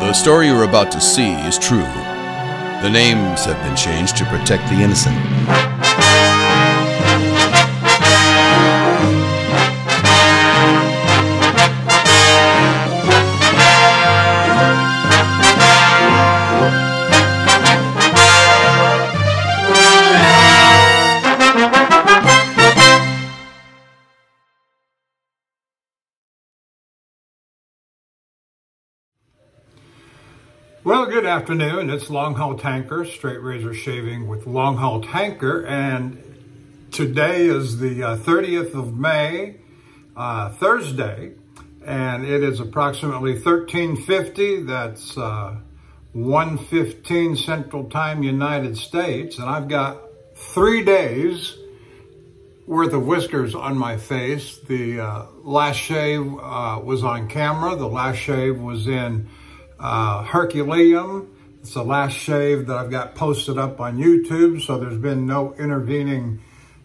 The story you're about to see is true. The names have been changed to protect the innocent. Good afternoon. It's Long Haul Tanker, straight razor shaving with Long Haul Tanker. And today is the uh, 30th of May, uh, Thursday. And it is approximately 1350. That's uh, 115 Central Time, United States. And I've got three days worth of whiskers on my face. The uh, last shave uh, was on camera. The last shave was in uh, Herculaneum. It's the last shave that I've got posted up on YouTube, so there's been no intervening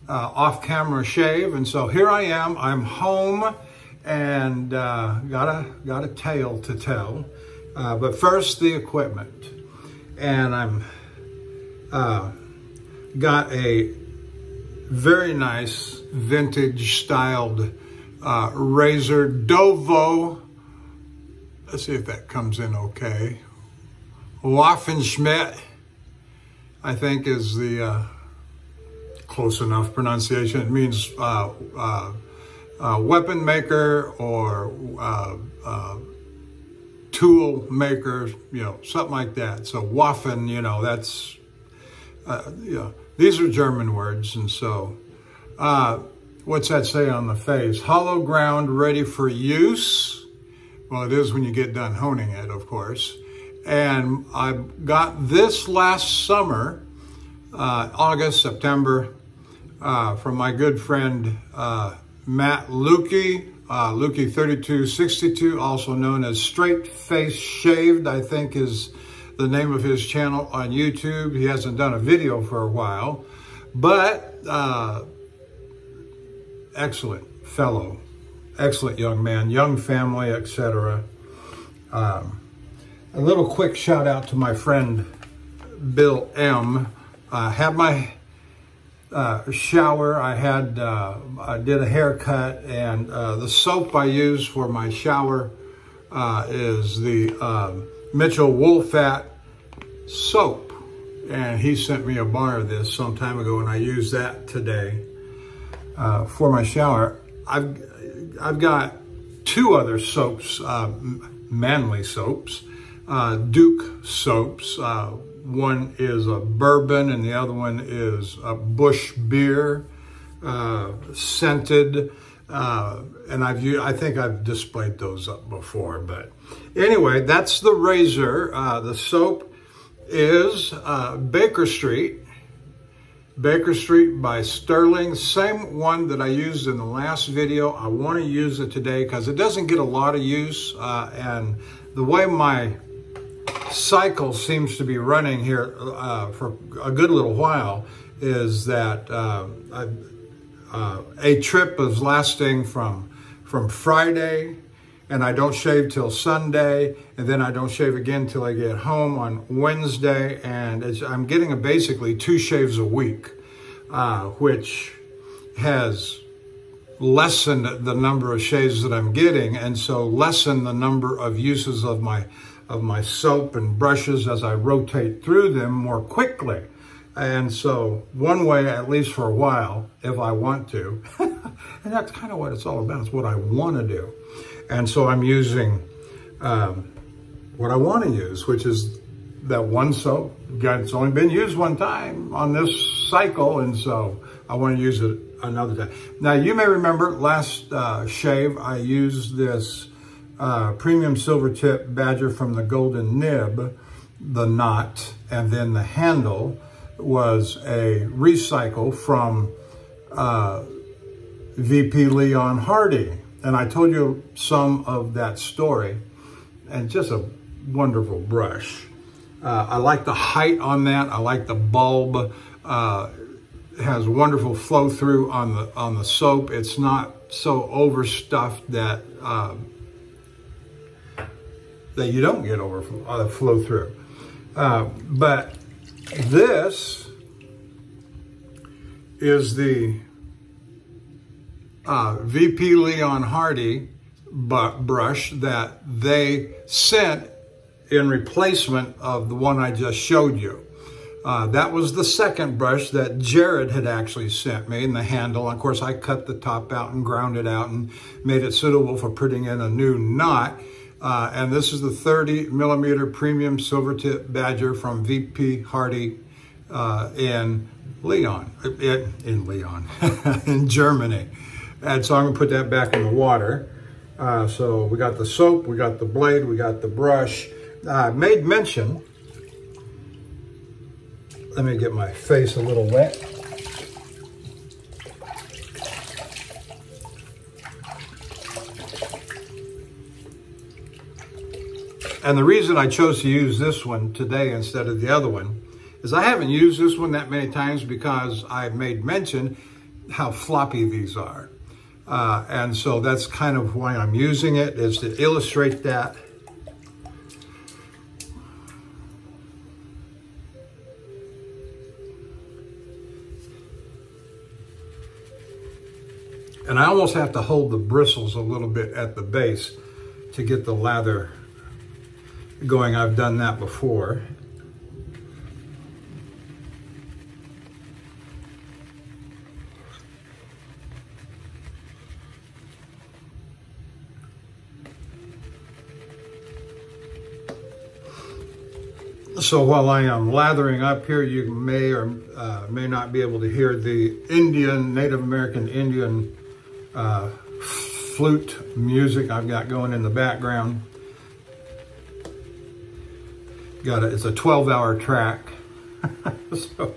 uh, off-camera shave. And so here I am, I'm home and uh, got, a, got a tale to tell. Uh, but first, the equipment. And I'm uh, got a very nice vintage styled uh, razor Dovo Let's see if that comes in okay. Waffenschmidt, I think is the uh, close enough pronunciation. It means uh, uh, uh weapon maker or uh, uh, tool maker, you know, something like that. So Waffen, you know, that's, you these are German words. And so, what's that say on the face? Hollow ground ready for use. Well, it is when you get done honing it, of course. And I got this last summer, uh, August, September, uh, from my good friend uh, Matt Luecke, uh, Luecke 3262, also known as Straight Face Shaved, I think is the name of his channel on YouTube. He hasn't done a video for a while, but uh, excellent fellow excellent young man, young family, etc. Um, a little quick shout out to my friend Bill M. Uh, had my uh, shower. I had uh, I did a haircut, and uh, the soap I use for my shower uh, is the um, Mitchell Woolfat soap, and he sent me a bar of this some time ago, and I use that today uh, for my shower. I've I've got two other soaps, uh, manly soaps, uh, Duke soaps. Uh, one is a bourbon and the other one is a Busch beer, uh, scented. Uh, and I've I think I've displayed those up before. But anyway, that's the razor. Uh, the soap is Baker Street Baker Street by Sterling. Same one that I used in the last video. I want to use it today because it doesn't get a lot of use. Uh, and the way my cycle seems to be running here uh, for a good little while is that uh, uh, a trip is lasting from, from Friday and I don't shave till Sunday, and then I don't shave again till I get home on Wednesday, and I'm getting a basically two shaves a week, uh, which has lessened the number of shaves that I'm getting, and so lessen the number of uses of my of my soap and brushes as I rotate through them more quickly. And so one way, at least for a while, if I want to, and that's kind of what it's all about, it's what I want to do. And so I'm using um, what I want to use, which is that one soap. It's only been used one time on this cycle, and so I want to use it another time. Now, you may remember last uh, shave, I used this uh, premium silver tip badger from the Golden Nib, the knot, and then the handle was a recycle from uh, VP Leon Hardy. And I told you some of that story and just a wonderful brush. Uh, I like the height on that. I like the bulb. Uh, has wonderful flow through on the on the soap. It's not so overstuffed that uh, that you don't get overflow uh, flow through. Uh, but this is the uh, VP Leon Hardy brush that they sent in replacement of the one I just showed you. Uh, that was the second brush that Jared had actually sent me in the handle. Of course, I cut the top out and ground it out and made it suitable for putting in a new knot. Uh, and this is the 30 millimeter premium silver tip badger from VP Hardy uh, in Leon, in, in Leon, in Germany. And so I'm gonna put that back in the water. Uh, so we got the soap, we got the blade, we got the brush. I made mention let me get my face a little wet. And the reason I chose to use this one today instead of the other one is I haven't used this one that many times because I've made mention how floppy these are. Uh, and so that's kind of why I'm using it is to illustrate that. And I almost have to hold the bristles a little bit at the base to get the lather going. I've done that before. So while I am lathering up here, you may or uh, may not be able to hear the Indian, Native American Indian uh, flute music I've got going in the background. Got a, it's a 12 hour track. so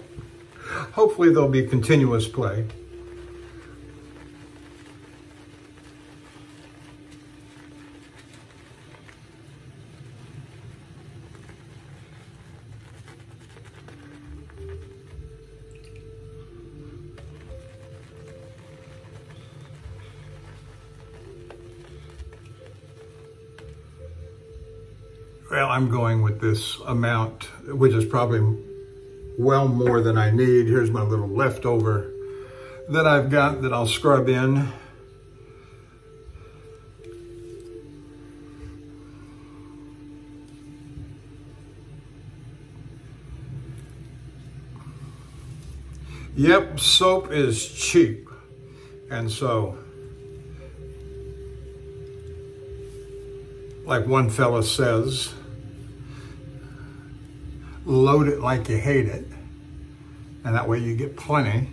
hopefully there'll be continuous play. Well, I'm going with this amount, which is probably well more than I need. Here's my little leftover that I've got that I'll scrub in. Yep, soap is cheap. And so like one fella says, load it like you hate it, and that way you get plenty.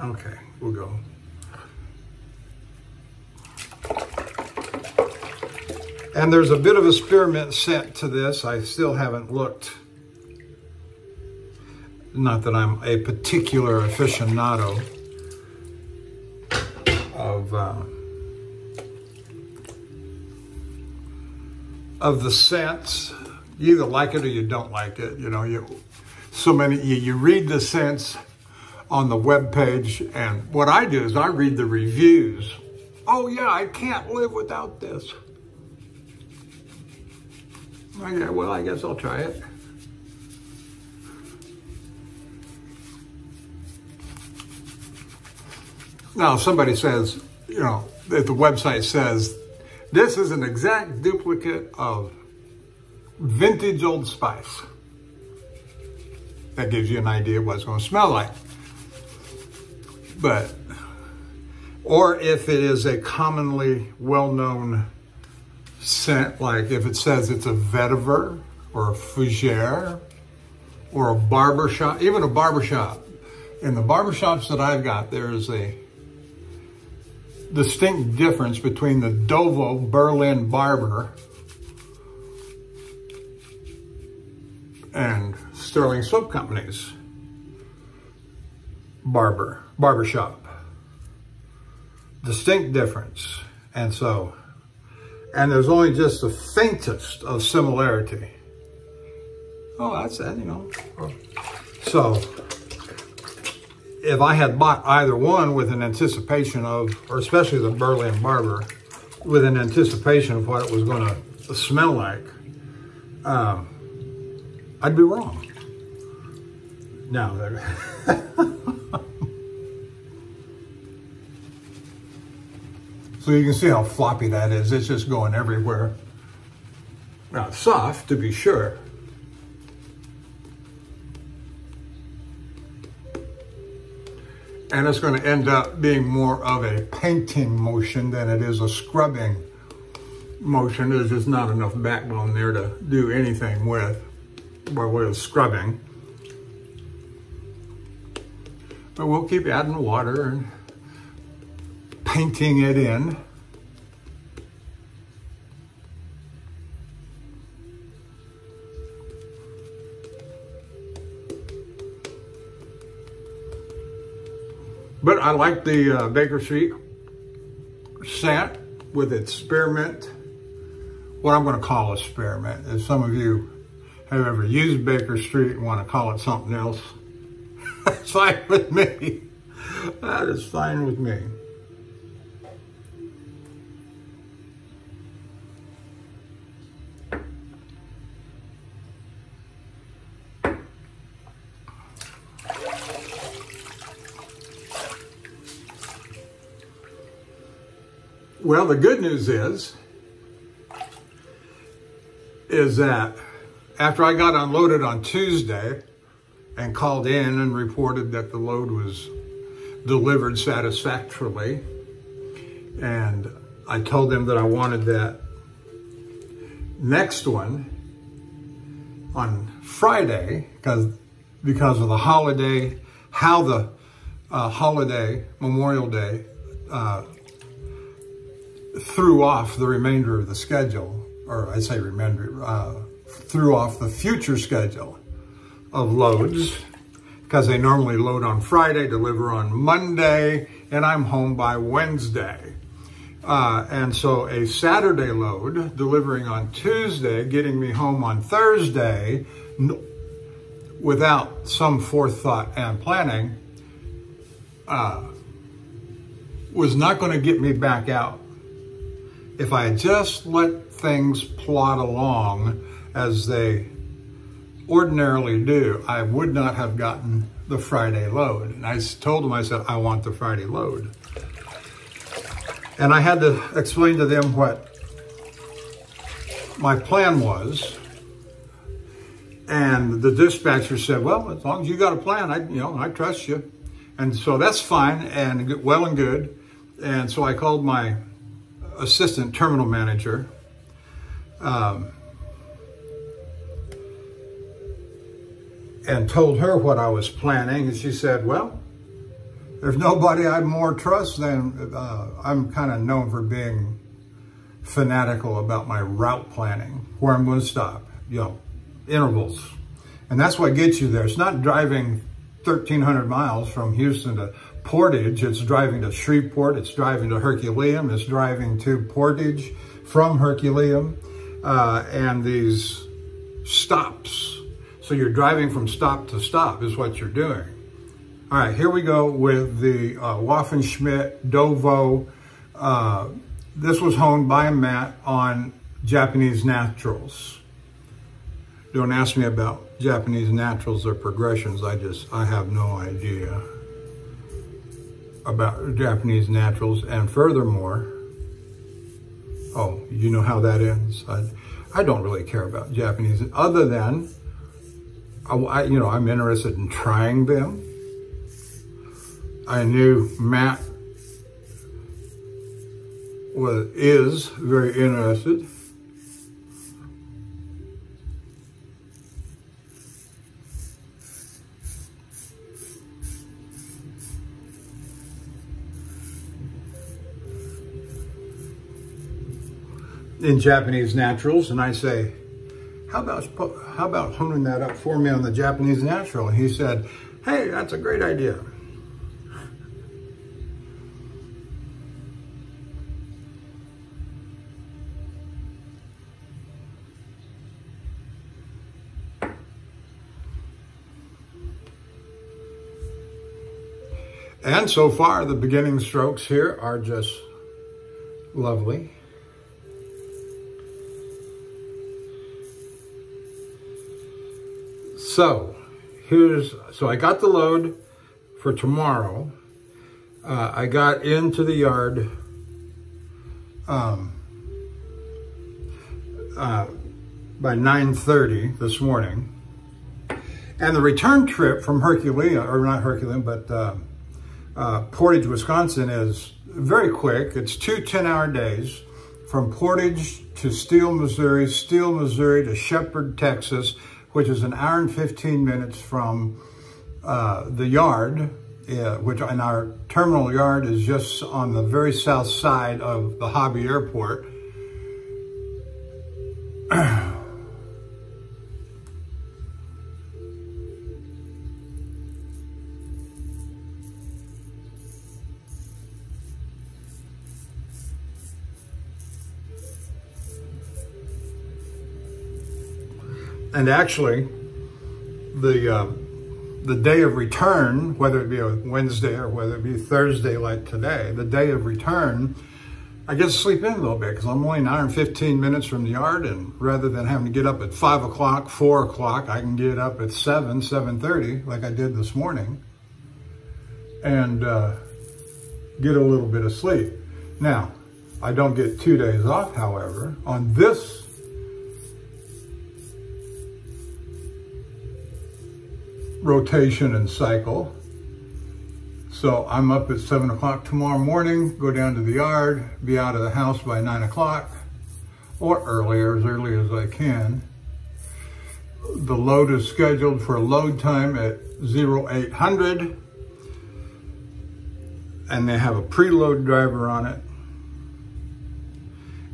Okay, we'll go. And there's a bit of a spearmint scent to this. I still haven't looked. Not that I'm a particular aficionado of uh, of the scents. You either like it or you don't like it. You know, you so many you, you read the scents on the web page, and what I do is I read the reviews. Oh yeah, I can't live without this. Oh, okay, well, I guess I'll try it. Now, somebody says, you know, if the website says this is an exact duplicate of vintage Old Spice. That gives you an idea what it's going to smell like. But, or if it is a commonly well-known scent, like if it says it's a vetiver or a fougere or a barbershop, even a barbershop. In the barbershops that I've got, there is a distinct difference between the Dovo Berlin Barber and Sterling Soap Company's barber, barbershop. Distinct difference. And so, and there's only just the faintest of similarity. Oh, that's that, you know. So, if I had bought either one with an anticipation of, or especially the Berlin Barber, with an anticipation of what it was going to smell like, um, I'd be wrong. Now, so you can see how floppy that is. It's just going everywhere. Now, soft to be sure. And it's going to end up being more of a painting motion than it is a scrubbing motion. There's just not enough backbone there to do anything with by way of scrubbing. But we'll keep adding water and painting it in. But I like the uh, Baker Street scent with its spearmint, what I'm going to call a spearmint. If some of you have ever used Baker Street and want to call it something else, that's fine with me. That is fine with me. Well, the good news is, is that after I got unloaded on Tuesday and called in and reported that the load was delivered satisfactorily, and I told them that I wanted that next one on Friday because because of the holiday, how the uh, holiday Memorial Day uh, threw off the remainder of the schedule, or I say remainder, uh, threw off the future schedule of loads because they normally load on Friday, deliver on Monday, and I'm home by Wednesday. Uh, and so a Saturday load delivering on Tuesday, getting me home on Thursday without some forethought and planning uh, was not going to get me back out if I just let things plod along as they ordinarily do, I would not have gotten the Friday load. And I told them, I said, I want the Friday load. And I had to explain to them what my plan was. And the dispatcher said, well, as long as you got a plan, I, you know, I trust you. And so that's fine and well and good. And so I called my assistant terminal manager. Um, and told her what I was planning. And she said, well, there's nobody I more trust than, uh, I'm kind of known for being fanatical about my route planning, where I'm going to stop, you know, intervals. And that's what gets you there. It's not driving 1,300 miles from Houston to Portage. It's driving to Shreveport. It's driving to Herculaneum. It's driving to Portage from Herculaneum. Uh, and these stops. So you're driving from stop to stop is what you're doing. All right, here we go with the uh, Waffen-Schmidt Dovo. Uh, this was honed by Matt on Japanese naturals. Don't ask me about Japanese naturals or progressions. I just, I have no idea about Japanese naturals. And furthermore, oh, you know how that ends. I, I don't really care about Japanese other than, I, you know, I'm interested in trying them. I knew Matt was, is very interested. In Japanese naturals, and I say, how about, how about honing that up for me on the Japanese natural? And he said, hey, that's a great idea. And so far, the beginning strokes here are just lovely. So here's, so I got the load for tomorrow. Uh, I got into the yard um, uh, by 9.30 this morning. And the return trip from Herculaneum, or not Herculaneum, but uh, uh, Portage, Wisconsin is very quick. It's two 10-hour days from Portage to Steele, Missouri, Steele, Missouri to Shepherd, Texas, which is an hour and 15 minutes from uh, the yard, uh, which in our terminal yard is just on the very south side of the Hobby Airport. and actually, the uh, the day of return, whether it be a Wednesday or whether it be Thursday like today, the day of return, I get to sleep in a little bit because I'm only an hour and 15 minutes from the yard. And rather than having to get up at 5 o'clock, 4 o'clock, I can get up at 7, 7.30 like I did this morning and uh, get a little bit of sleep. Now, I don't get two days off, however. On this rotation and cycle. So I'm up at seven o'clock tomorrow morning, go down to the yard, be out of the house by nine o'clock or earlier, as early as I can. The load is scheduled for load time at 0800 and they have a preload driver on it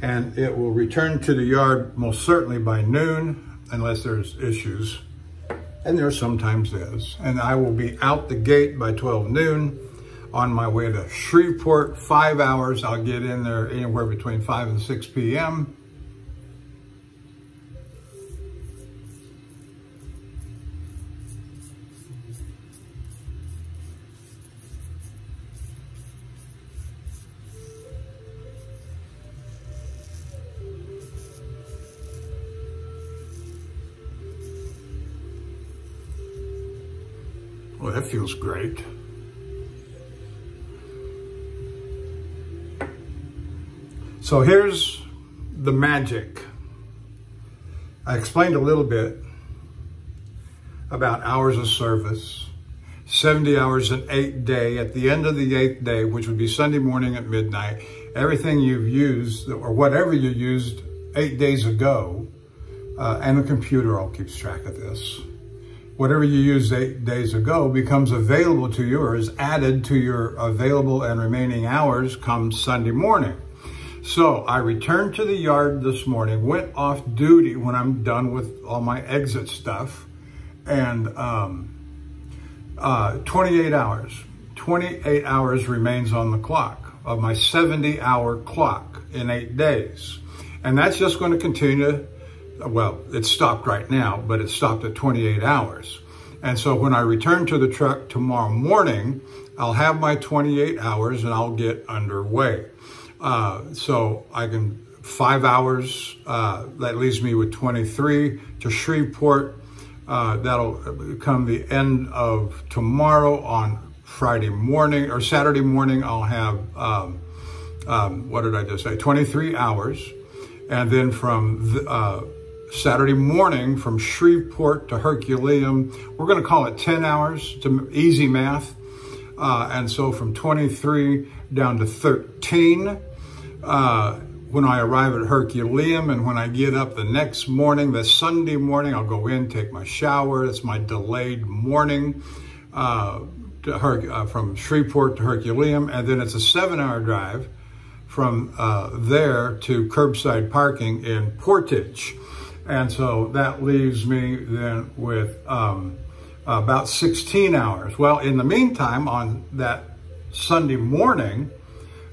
and it will return to the yard most certainly by noon unless there's issues and there sometimes is. And I will be out the gate by 12 noon on my way to Shreveport, five hours. I'll get in there anywhere between 5 and 6 p.m. Well, that feels great. So here's the magic. I explained a little bit about hours of service, 70 hours an eight day. At the end of the eighth day, which would be Sunday morning at midnight, everything you've used or whatever you used eight days ago, uh, and the computer all keeps track of this whatever you used eight days ago becomes available to you or is added to your available and remaining hours come Sunday morning. So I returned to the yard this morning, went off duty when I'm done with all my exit stuff, and um, uh, 28 hours. 28 hours remains on the clock of my 70 hour clock in eight days. And that's just going to continue well, it's stopped right now, but it stopped at 28 hours. And so when I return to the truck tomorrow morning, I'll have my 28 hours and I'll get underway. Uh, so I can, five hours, uh, that leaves me with 23 to Shreveport. Uh, that'll come the end of tomorrow on Friday morning or Saturday morning. I'll have, um, um, what did I just say? 23 hours. And then from uh, Saturday morning from Shreveport to Herculaneum. We're going to call it 10 hours to easy math. Uh, and so from 23 down to 13. Uh, when I arrive at Herculaneum and when I get up the next morning, the Sunday morning, I'll go in, take my shower. It's my delayed morning uh, Her uh, from Shreveport to Herculaneum. And then it's a seven hour drive from uh, there to curbside parking in Portage. And so that leaves me then with um, about 16 hours. Well, in the meantime, on that Sunday morning,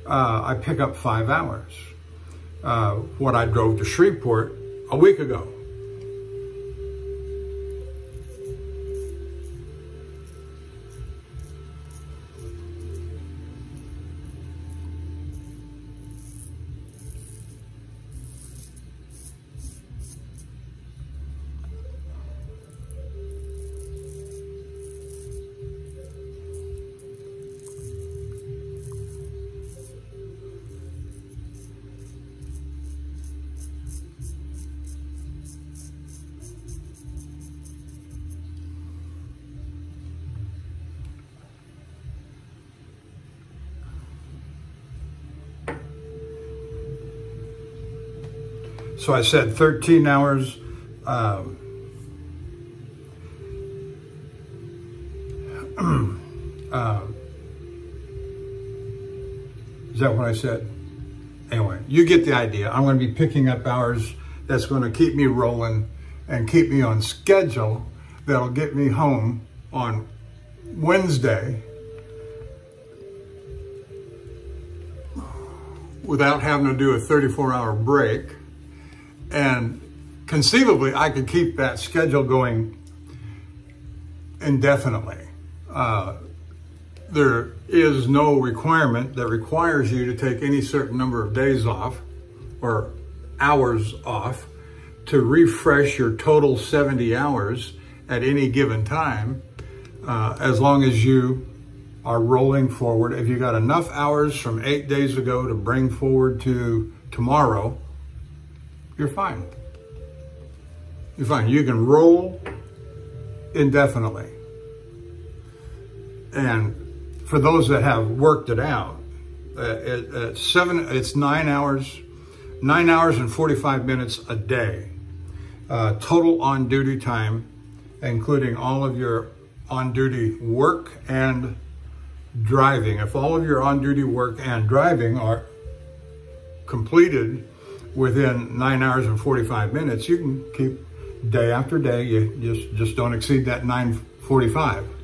uh, I pick up five hours. Uh, what I drove to Shreveport a week ago. So I said 13 hours. Um, uh, is that what I said? Anyway, you get the idea. I'm going to be picking up hours that's going to keep me rolling and keep me on schedule that'll get me home on Wednesday without having to do a 34 hour break. And conceivably, I could keep that schedule going indefinitely. Uh, there is no requirement that requires you to take any certain number of days off or hours off to refresh your total 70 hours at any given time, uh, as long as you are rolling forward. If you got enough hours from eight days ago to bring forward to tomorrow, you're fine. You're fine. You can roll indefinitely. And for those that have worked it out, uh, it, uh, seven, it's nine hours, nine hours and 45 minutes a day. Uh, total on duty time, including all of your on duty work and driving. If all of your on duty work and driving are completed within nine hours and 45 minutes, you can keep day after day. You just, just don't exceed that 945.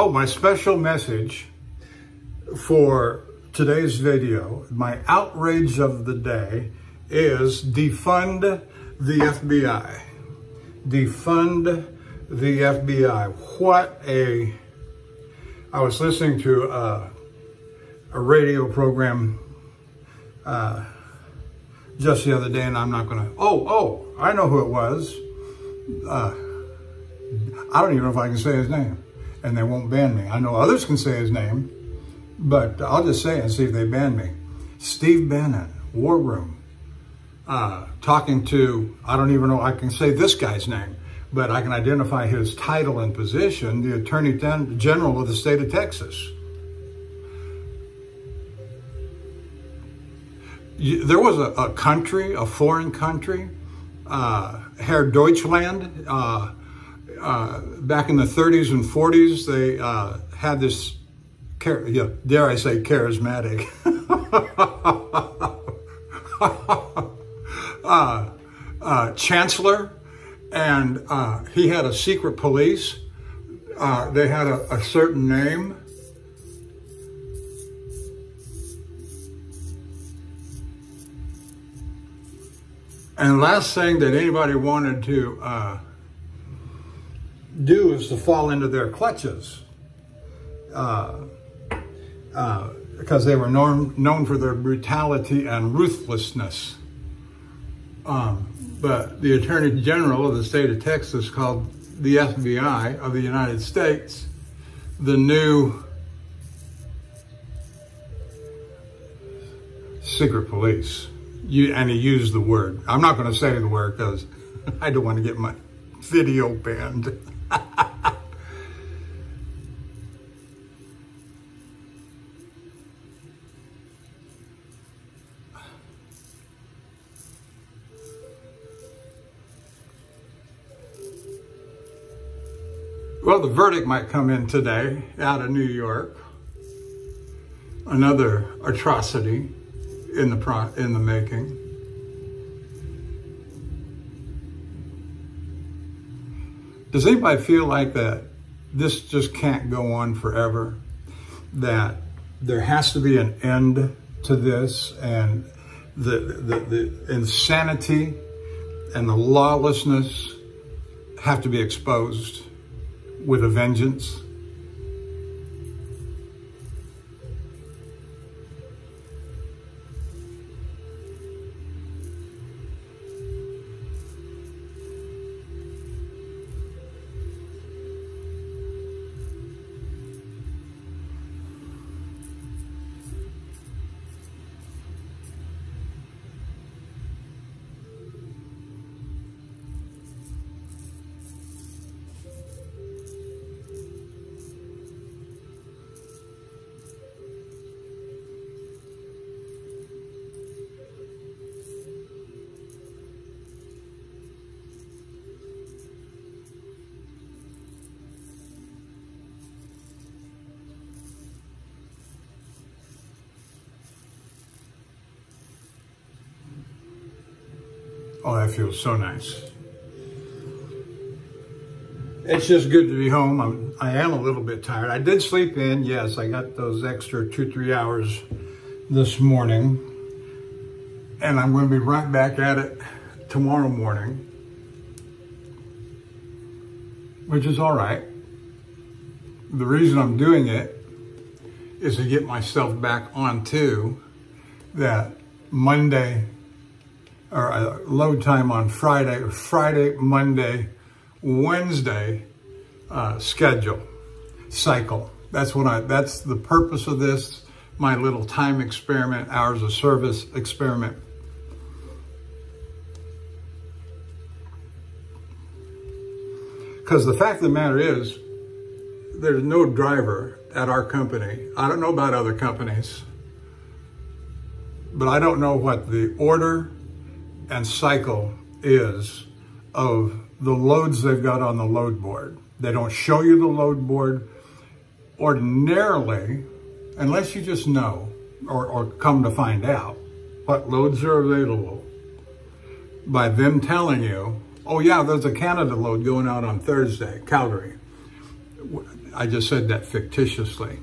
Oh, my special message for today's video, my outrage of the day is defund the FBI. Defund the FBI. What a, I was listening to a, a radio program uh, just the other day and I'm not gonna, oh, oh, I know who it was. Uh, I don't even know if I can say his name and they won't ban me. I know others can say his name, but I'll just say it and see if they ban me. Steve Bannon, War Room, uh, talking to, I don't even know, I can say this guy's name, but I can identify his title and position, the Attorney General of the state of Texas. There was a, a country, a foreign country, uh, Herr Deutschland, uh, uh, back in the 30s and 40s, they uh, had this, yeah, dare I say, charismatic uh, uh, chancellor, and uh, he had a secret police. they had a, a certain name. And last thing that anybody wanted to do is to fall into their clutches. Uh, uh, because they were known, known for their brutality and ruthlessness. Um, but the Attorney General of the state of Texas called the FBI of the United States the new secret police. You, and he used the word. I'm not going to say the word because I don't want to get my video banned. Well, the verdict might come in today out of New York. Another atrocity in the in the making. Does anybody feel like that this just can't go on forever? That there has to be an end to this and the, the, the insanity and the lawlessness have to be exposed with a vengeance. Oh, that feels so nice. It's just good to be home. I'm, I am a little bit tired. I did sleep in. Yes, I got those extra two, three hours this morning. And I'm going to be right back at it tomorrow morning, which is all right. The reason I'm doing it is to get myself back onto that Monday or uh, load time on Friday, Friday, Monday, Wednesday uh, schedule cycle. That's what I. That's the purpose of this. My little time experiment, hours of service experiment. Because the fact of the matter is, there's no driver at our company. I don't know about other companies, but I don't know what the order and cycle is of the loads they've got on the load board. They don't show you the load board. Ordinarily, unless you just know or, or come to find out what loads are available by them telling you, oh yeah, there's a Canada load going out on Thursday, Calgary. I just said that fictitiously.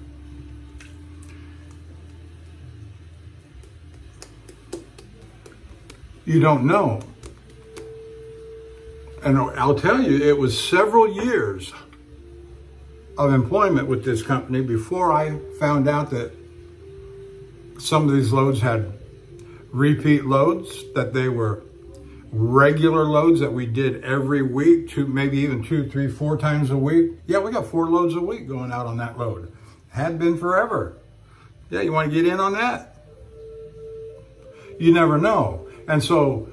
You don't know. And I'll tell you, it was several years of employment with this company before I found out that some of these loads had repeat loads, that they were regular loads that we did every week, two, maybe even two, three, four times a week. Yeah, we got four loads a week going out on that load. Had been forever. Yeah, you want to get in on that? You never know. And so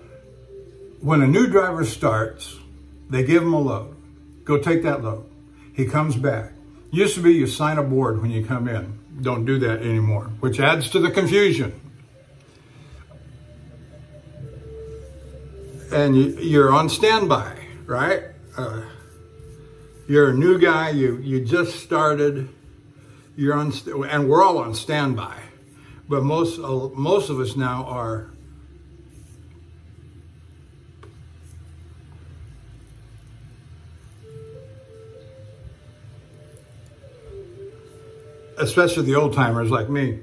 when a new driver starts, they give him a load. Go take that load. He comes back. Used to be you sign a board when you come in. Don't do that anymore, which adds to the confusion. And you, are on standby, right? Uh, you're a new guy. You you just started. You're on, and we're all on standby. But most uh, most of us now are especially the old timers like me,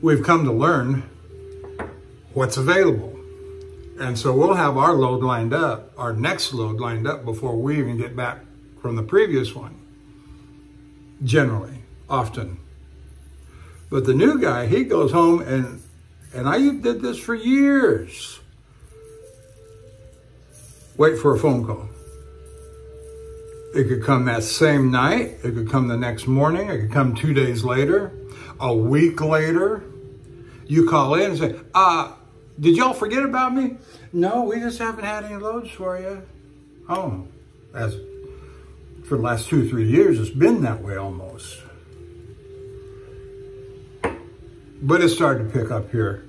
we've come to learn what's available. And so we'll have our load lined up, our next load lined up before we even get back from the previous one. Generally, often. But the new guy, he goes home and and I did this for years. Wait for a phone call. It could come that same night. It could come the next morning. It could come two days later, a week later. You call in and say, uh, did y'all forget about me? No, we just haven't had any loads for you. Oh, that's for the last two, three years, it's been that way almost. But it's starting to pick up here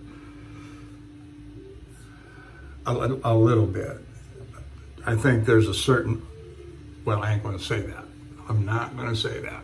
a, a little bit. I think there's a certain Well, I ain't going to say that. I'm not going to say that.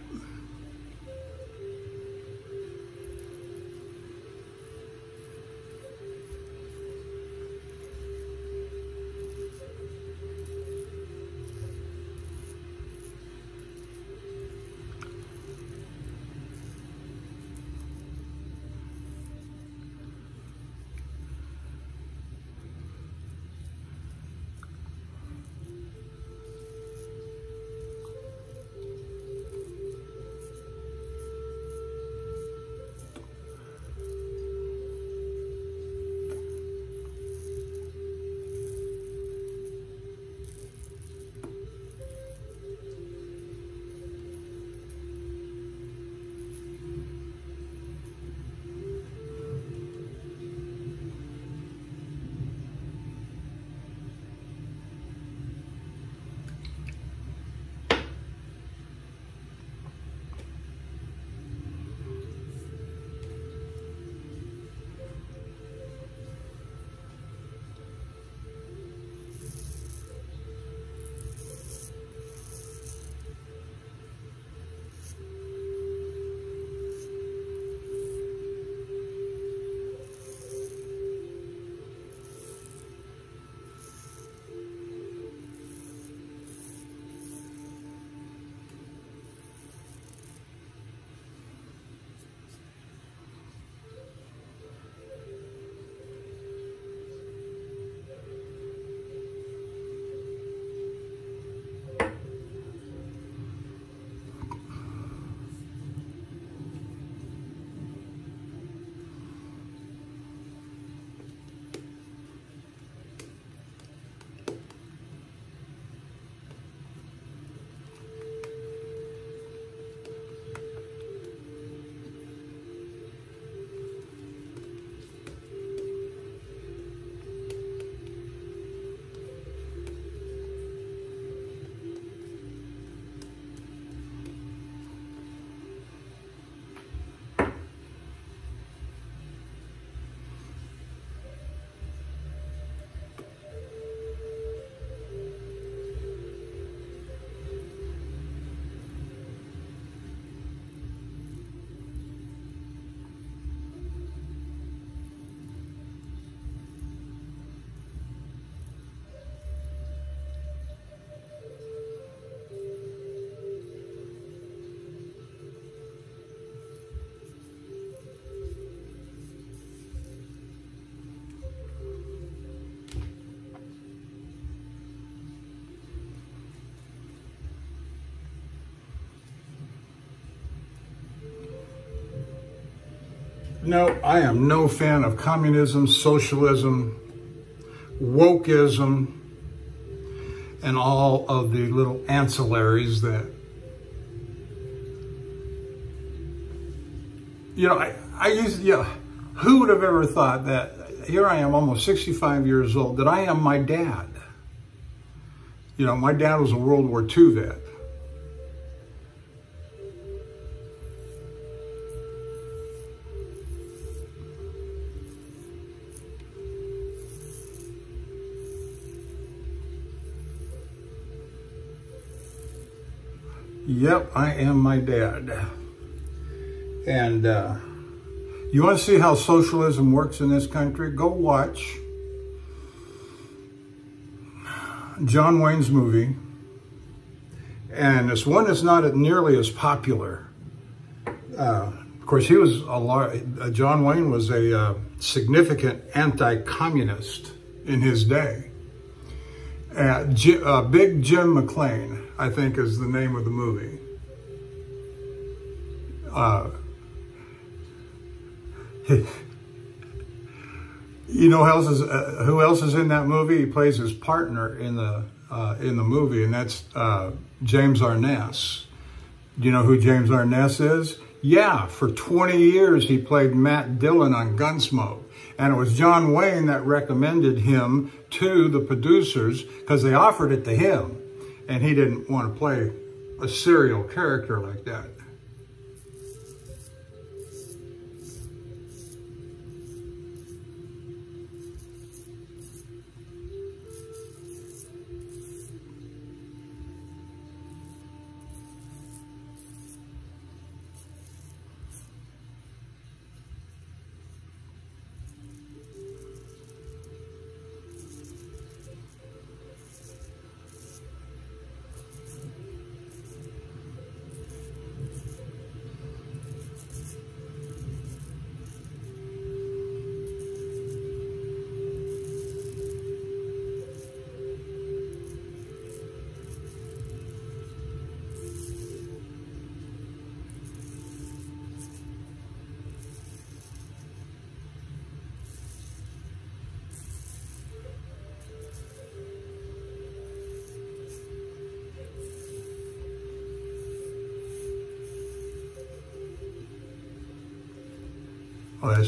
No, I am no fan of communism, socialism, wokeism, and all of the little ancillaries that, you know, I, I used, yeah, who would have ever thought that here I am almost 65 years old, that I am my dad. You know, my dad was a World War II vet. I am my dad. And uh, you want to see how socialism works in this country? Go watch John Wayne's movie. And this one is not nearly as popular. Uh, of course, he was a lot, uh, John Wayne was a uh, significant anti-communist in his day. Uh, Big Jim McLain I think is the name of the movie. Uh, you know who else is uh, who else is in that movie? He plays his partner in the uh, in the movie, and that's uh, James Arness. Do you know who James Arness is? Yeah, for 20 years he played Matt Dillon on Gunsmoke. And it was John Wayne that recommended him to the producers because they offered it to him and he didn't want to play a serial character like that.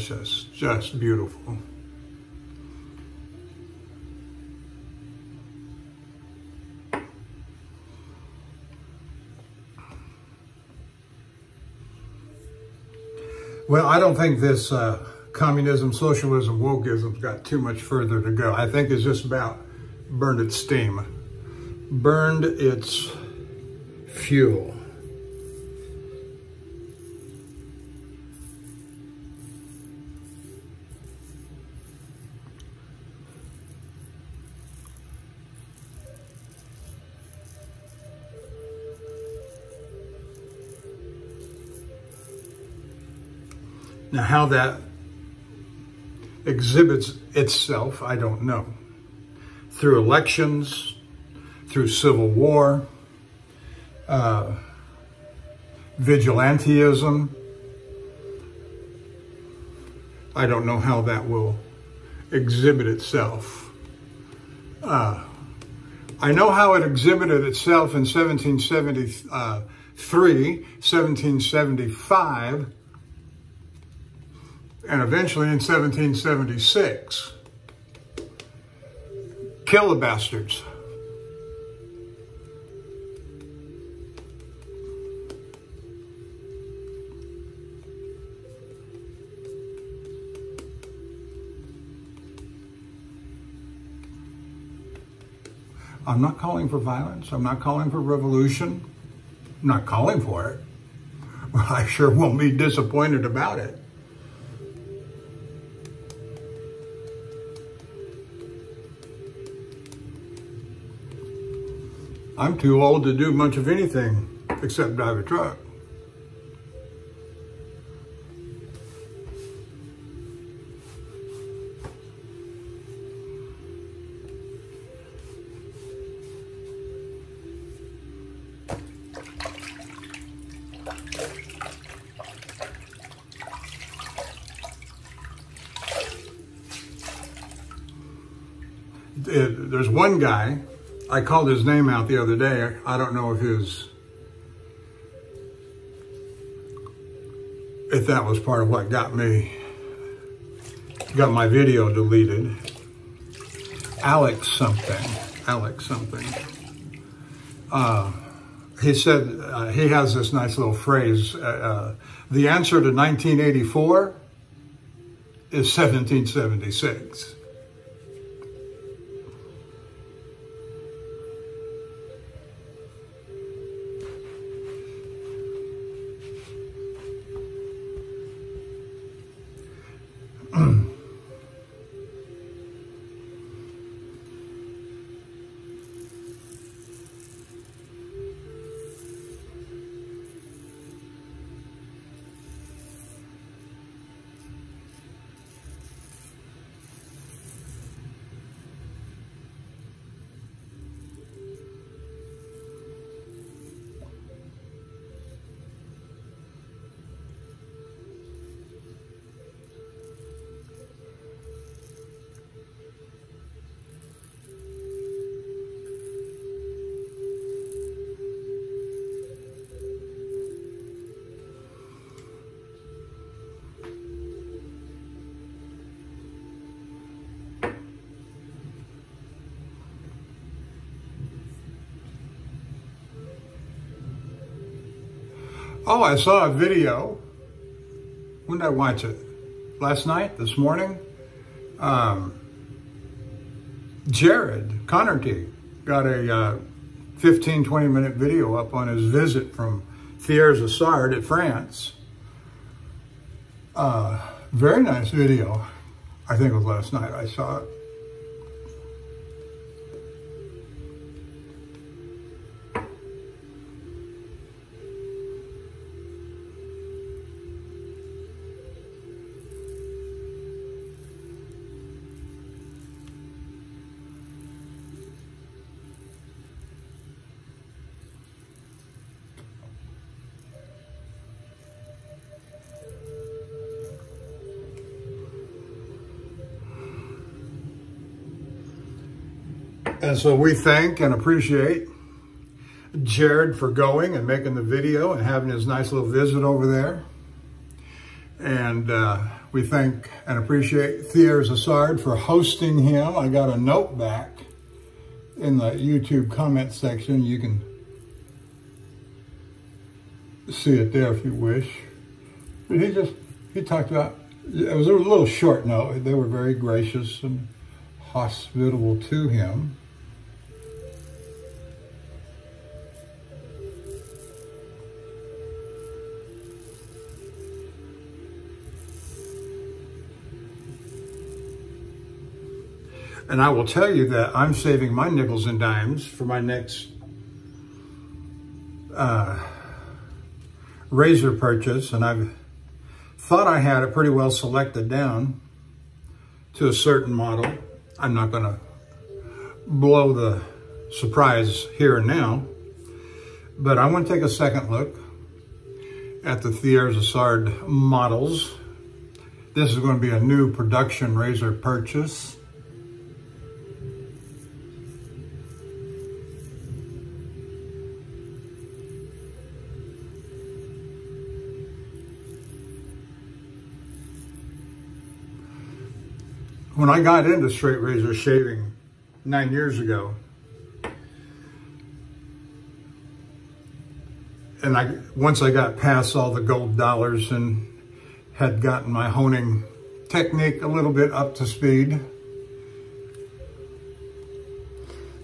Just, just beautiful. Well, I don't think this uh, communism, socialism, wokeism's got too much further to go. I think it's just about burned its steam, burned its fuel. How that exhibits itself, I don't know. Through elections, through civil war, uh. I don't know how that will exhibit itself. Uh, I know how it exhibited itself in 1773, uh, 1775, and eventually in 1776. Kill the bastards. I'm not calling for violence. I'm not calling for revolution. I'm not calling for it. Well, I sure won't be disappointed about it. I'm too old to do much of anything except drive a truck. There's one guy I called his name out the other day. I don't know if his if that was part of what got me got my video deleted. Alex something, Alex something. Uh, he said uh, he has this nice little phrase. Uh, uh the answer to 1984 is 1776. Oh, I saw a video. When did I watch it? Last night? This morning? Um, Jared Connerty got a uh, 15, 20 minute video up on his visit from Thiers-Issard at France. Uh, very nice video. I think it was last night I saw it. And so we thank and appreciate Jared for going and making the video and having his nice little visit over there. And uh, We thank and appreciate Thiers Issard for hosting him. I got a note back in the YouTube comment section. You can see it there if you wish. But he just, he talked about, it was a little short note. They were very gracious and hospitable to him. And I will tell you that I'm saving my nickels and dimes for my next uh, razor purchase. And I've thought I had it pretty well selected down to a certain model. I'm not going to blow the surprise here and now, but I want to take a second look at the Thiers Issard models. This is going to be a new production razor purchase. When I got into straight razor shaving nine years ago, and I once I got past all the gold dollars and had gotten my honing technique a little bit up to speed,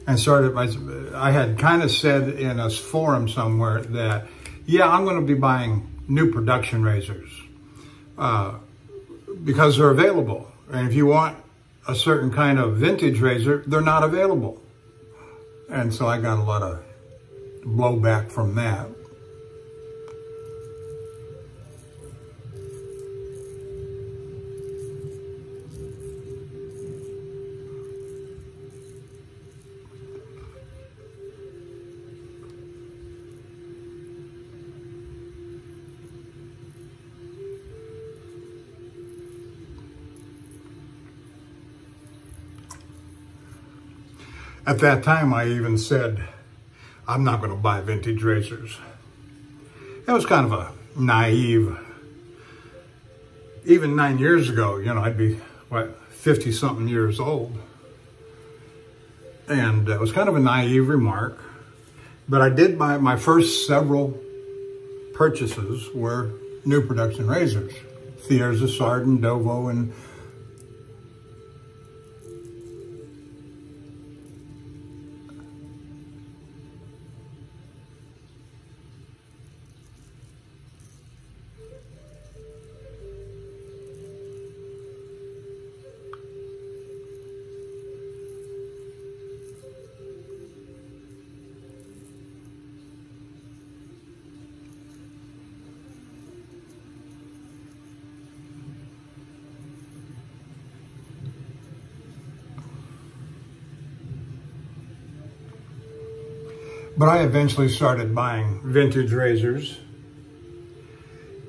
and started my, I had kind of said in a forum somewhere that, yeah, I'm going to be buying new production razors uh, because they're available. And if you want a certain kind of vintage razor, they're not available. And so I got a lot of blowback from that. At that time, I even said, I'm not going to buy vintage razors. It was kind of a naive, even nine years ago, you know, I'd be, what, 50 something years old. And it was kind of a naive remark, but I did buy my first several purchases were new production razors. Thiers, Issard, and Dovo, and But I eventually started buying vintage razors.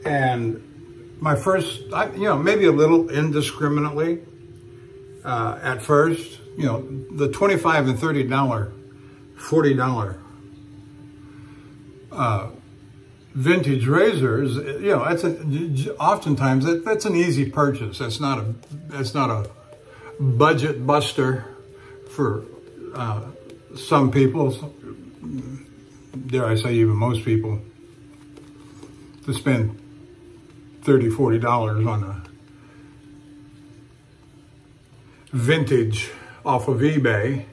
And my first, you know, maybe a little indiscriminately uh, at first, you know, the 25 and $30, $40 uh, vintage razors, you know, that's a, oftentimes that, that's an easy purchase. That's not a, that's not a budget buster for uh, some people dare I say even most people, to spend 30 $40 on a vintage off of eBay.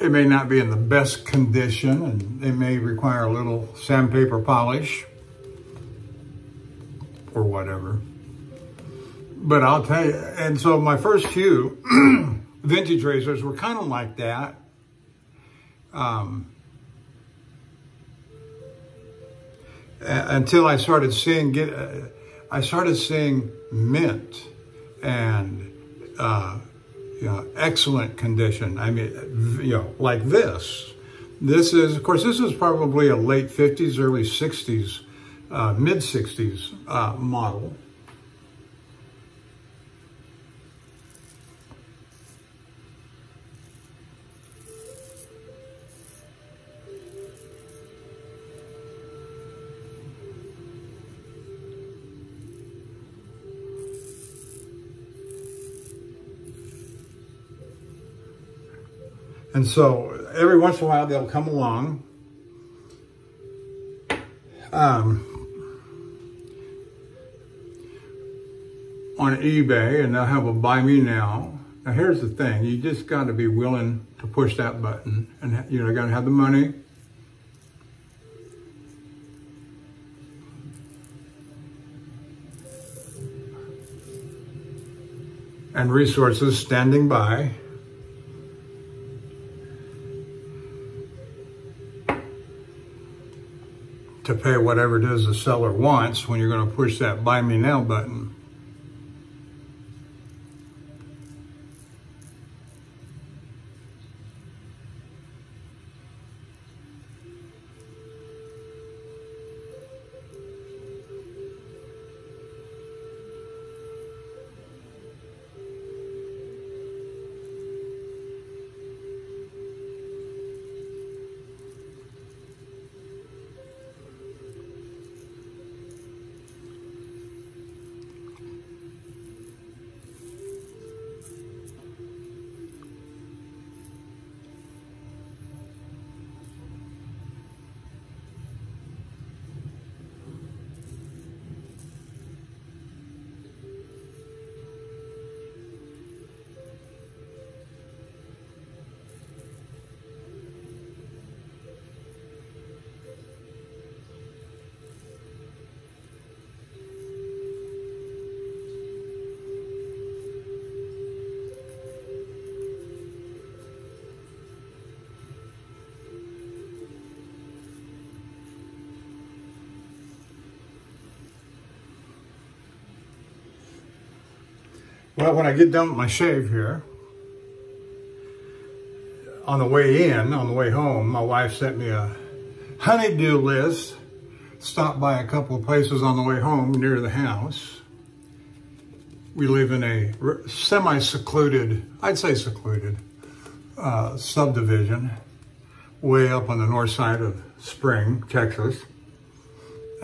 It may not be in the best condition and it may require a little sandpaper polish or whatever. But I'll tell you, and so my first few vintage razors were kind of like that. Um, until I started seeing get, uh, I started seeing mint and uh, you know excellent condition. I mean, you know, like this. This is, of course, this is probably a late 50s, early 60s, uh, mid 60s uh, model. And so every once in a while they'll come along. Um, on eBay and they'll have a buy me now. Now here's the thing, you just got to be willing to push that button and you know, you got to have the money. And resources standing by. To pay whatever it is the seller wants when you're going to push that buy me now button. When I get done with my shave here, on the way in, on the way home, my wife sent me a honeydew list. Stopped by a couple of places on the way home near the house. We live in a semi-secluded, I'd say secluded, uh, subdivision way up on the north side of Spring, Texas.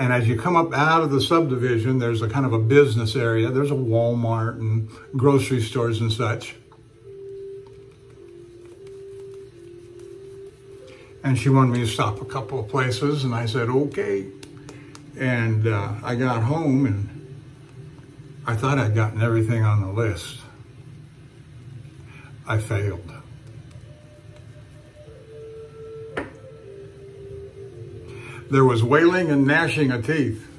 And as you come up out of the subdivision, there's a kind of a business area. There's a Walmart and grocery stores and such. And she wanted me to stop a couple of places, and I said, okay. And uh, I got home, and I thought I'd gotten everything on the list. I failed. There was wailing and gnashing of teeth.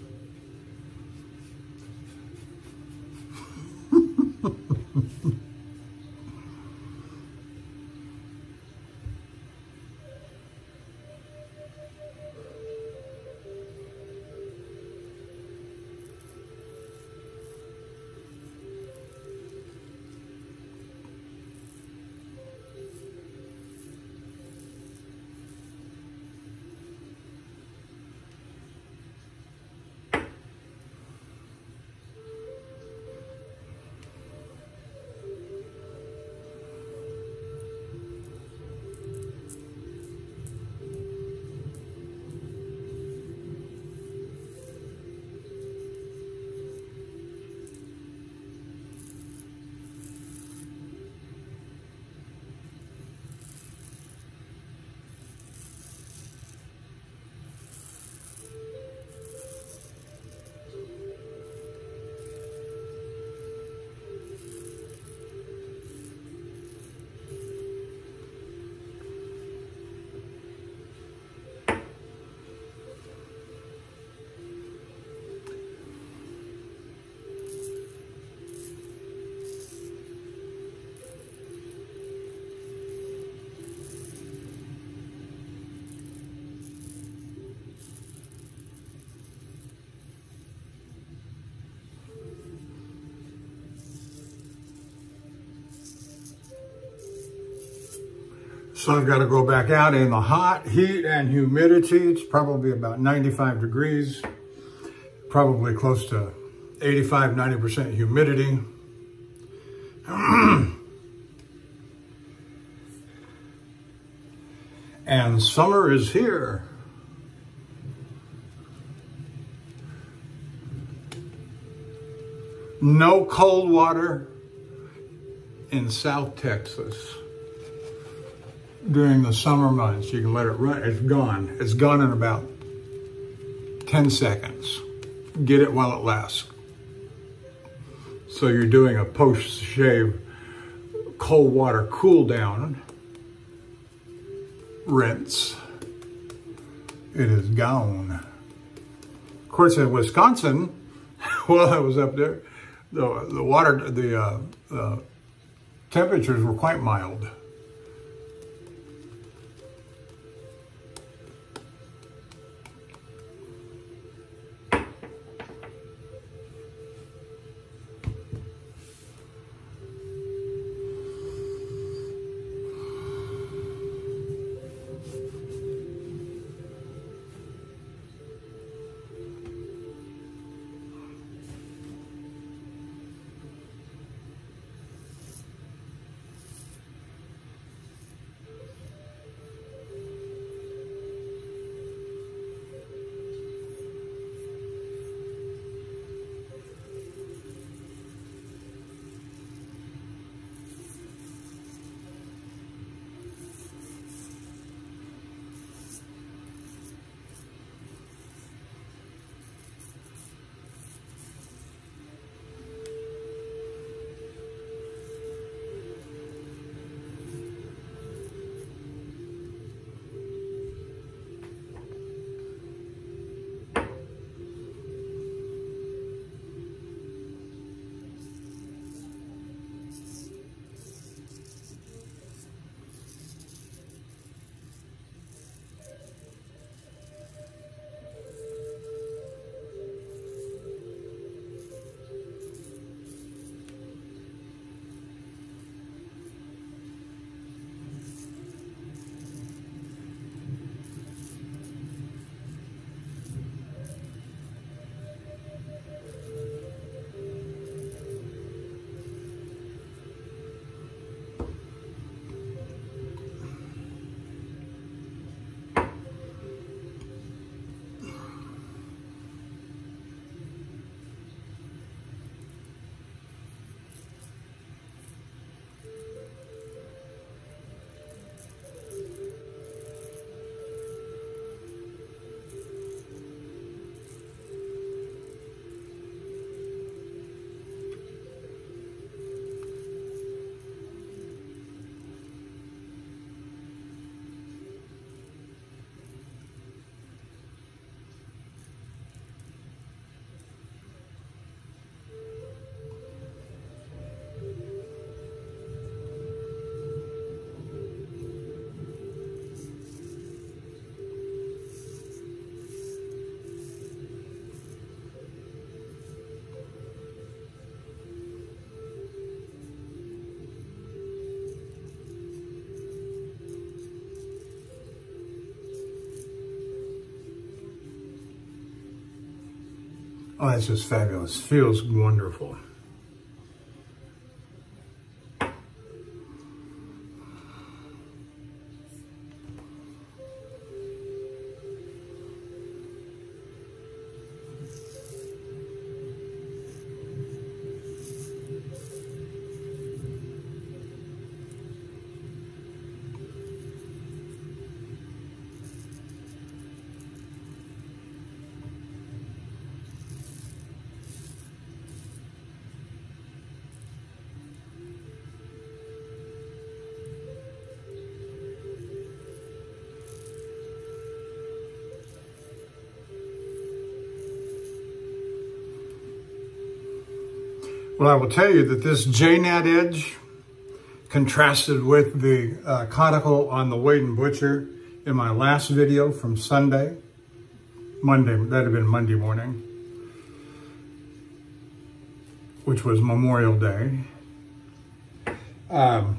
So I've got to go back out in the hot heat and humidity. It's probably about 95 degrees, probably close to 85, 90% humidity. and summer is here. No cold water in South Texas. During the summer months. You can let it run. It's gone. It's gone in about 10 seconds. Get it while it lasts. So you're doing a post-shave cold water cool down, rinse. It is gone. Of course, in Wisconsin, while I was up there, the, the water, the uh, uh, temperatures were quite mild. Oh, that's just fabulous. Feels wonderful. Well, I will tell you that this JNat edge contrasted with the uh, Coticule on the Wade and Butcher in my last video from Sunday, Monday, that'd have been Monday morning, which was Memorial Day. Um,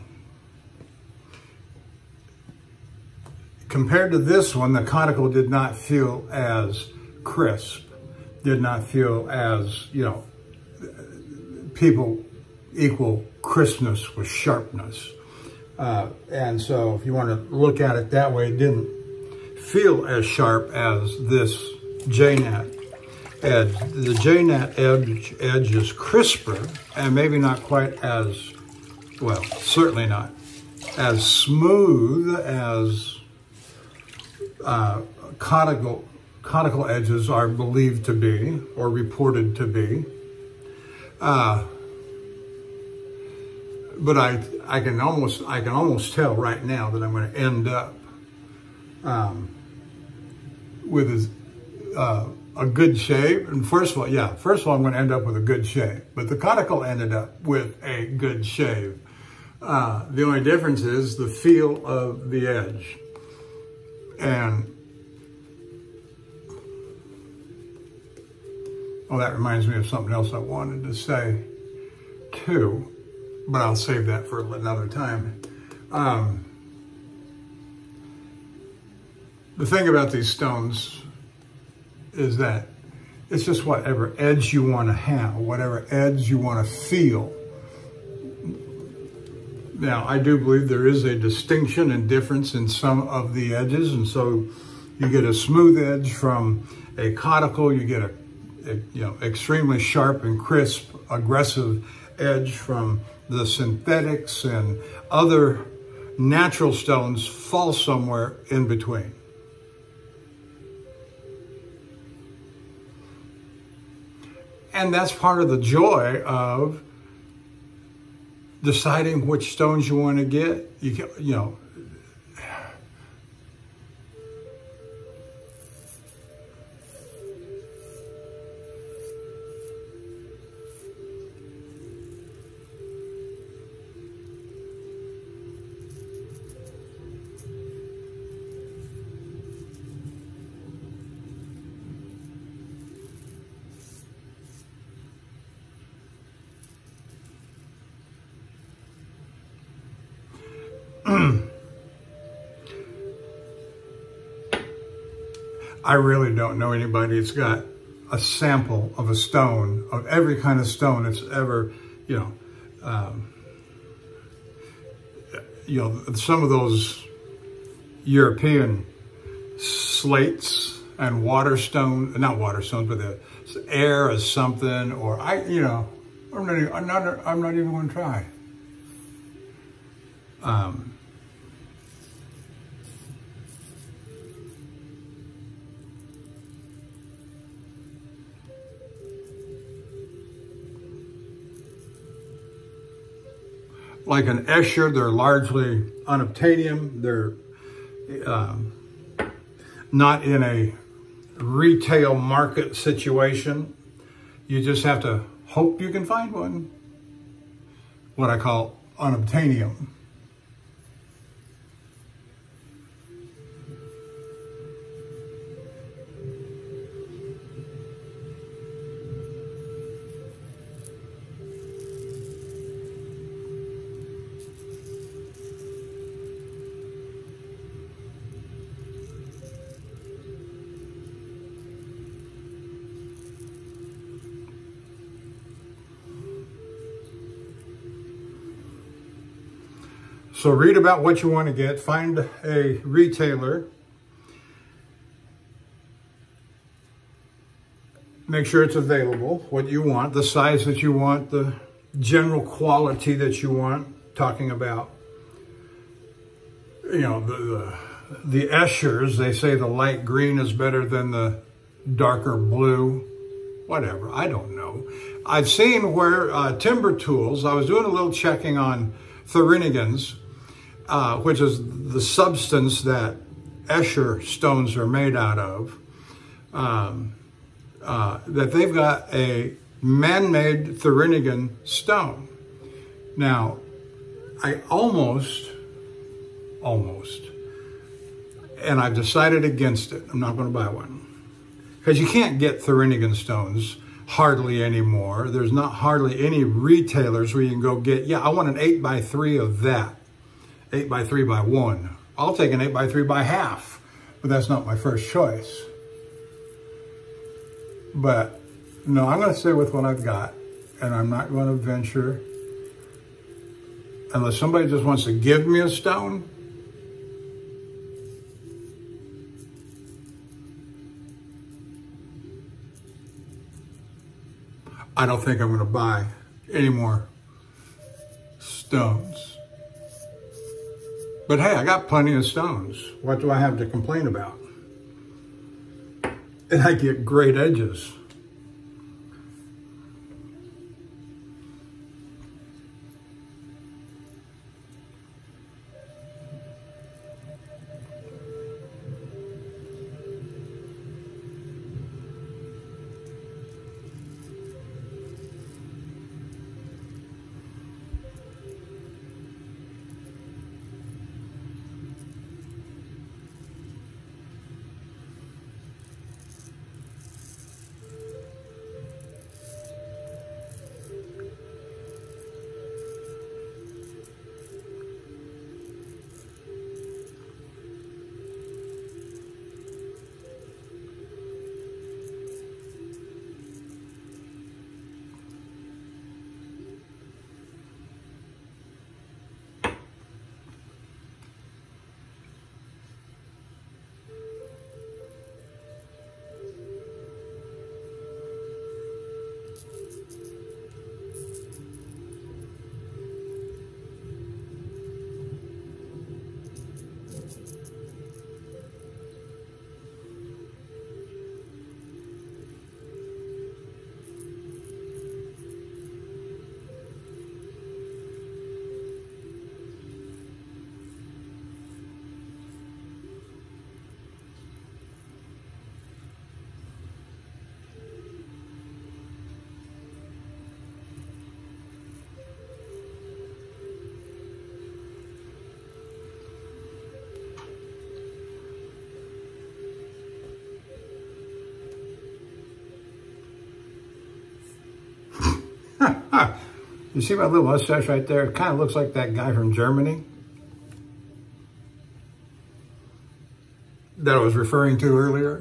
compared to this one, the Coticule did not feel as crisp, did not feel as, you know, people equal crispness with sharpness. Uh, and so if you want to look at it that way, it didn't feel as sharp as this JNat edge. The JNat edge, edge is crisper and maybe not quite as, well, certainly not as smooth as uh, Coticule, Coticule edges are believed to be or reported to be. Uh, but I, I can almost, I can almost tell right now that I'm going to end up um, with a, uh, a good shape. And first of all, yeah, first of all, I'm going to end up with a good shave. But the Coticule ended up with a good shave. Uh, the only difference is the feel of the edge. And, well, that reminds me of something else I wanted to say too, but I'll save that for another time. Um, the thing about these stones is that it's just whatever edge you want to have, whatever edge you want to feel. Now, I do believe there is a distinction and difference in some of the edges, and so you get a smooth edge from a Coticule, you get a you know extremely sharp and crisp, aggressive edge from the synthetics and other natural stones fall somewhere in between. And that's part of the joy of deciding which stones you want to get. You can, you know, I really don't know anybody that's got a sample of a stone, of every kind of stone that's ever, you know, um, you know, some of those European slates and waterstone, not waterstones, but the air is something, or I, you know, I'm not, I'm not, I'm not even going to try. Um, like an Escher, they're largely unobtainium. They're um, not in a retail market situation. You just have to hope you can find one. What I call unobtainium. So read about what you want to get, find a retailer, make sure it's available, what you want, the size that you want, the general quality that you want, talking about, you know, the, the, the Eschers, they say the light green is better than the darker blue, whatever, I don't know. I've seen where uh, timber tools, I was doing a little checking on Thuringians, uh, which is the substance that Escher stones are made out of, um, uh, that they've got a man-made Thuringian stone. Now, I almost, almost, and I've decided against it. I'm not going to buy one. Because you can't get Thuringian stones hardly anymore. There's not hardly any retailers where you can go get, yeah, I want an 8 by 3 of that eight by three by one. I'll take an eight by three by half, but that's not my first choice. But no, I'm gonna stay with what I've got and I'm not gonna venture unless somebody just wants to give me a stone. I don't think I'm gonna buy any more stones. But hey, I got plenty of stones. What do I have to complain about? And I get great edges. You see my little mustache right there? It kind of looks like that guy from Germany that I was referring to earlier.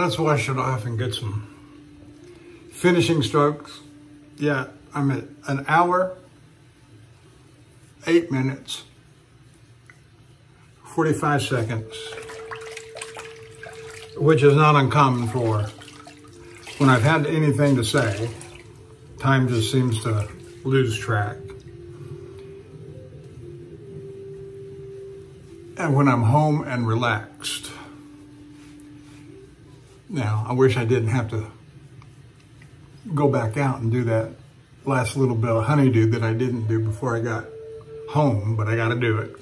Let's wash it off and get some finishing strokes. Yeah, I'm at an hour, eight minutes, 45 seconds, which is not uncommon for when I've had anything to say. Time just seems to lose track. And when I'm home and relaxed. Now, I wish I didn't have to go back out and do that last little bit of honeydew that I didn't do before I got home, but I got to do it.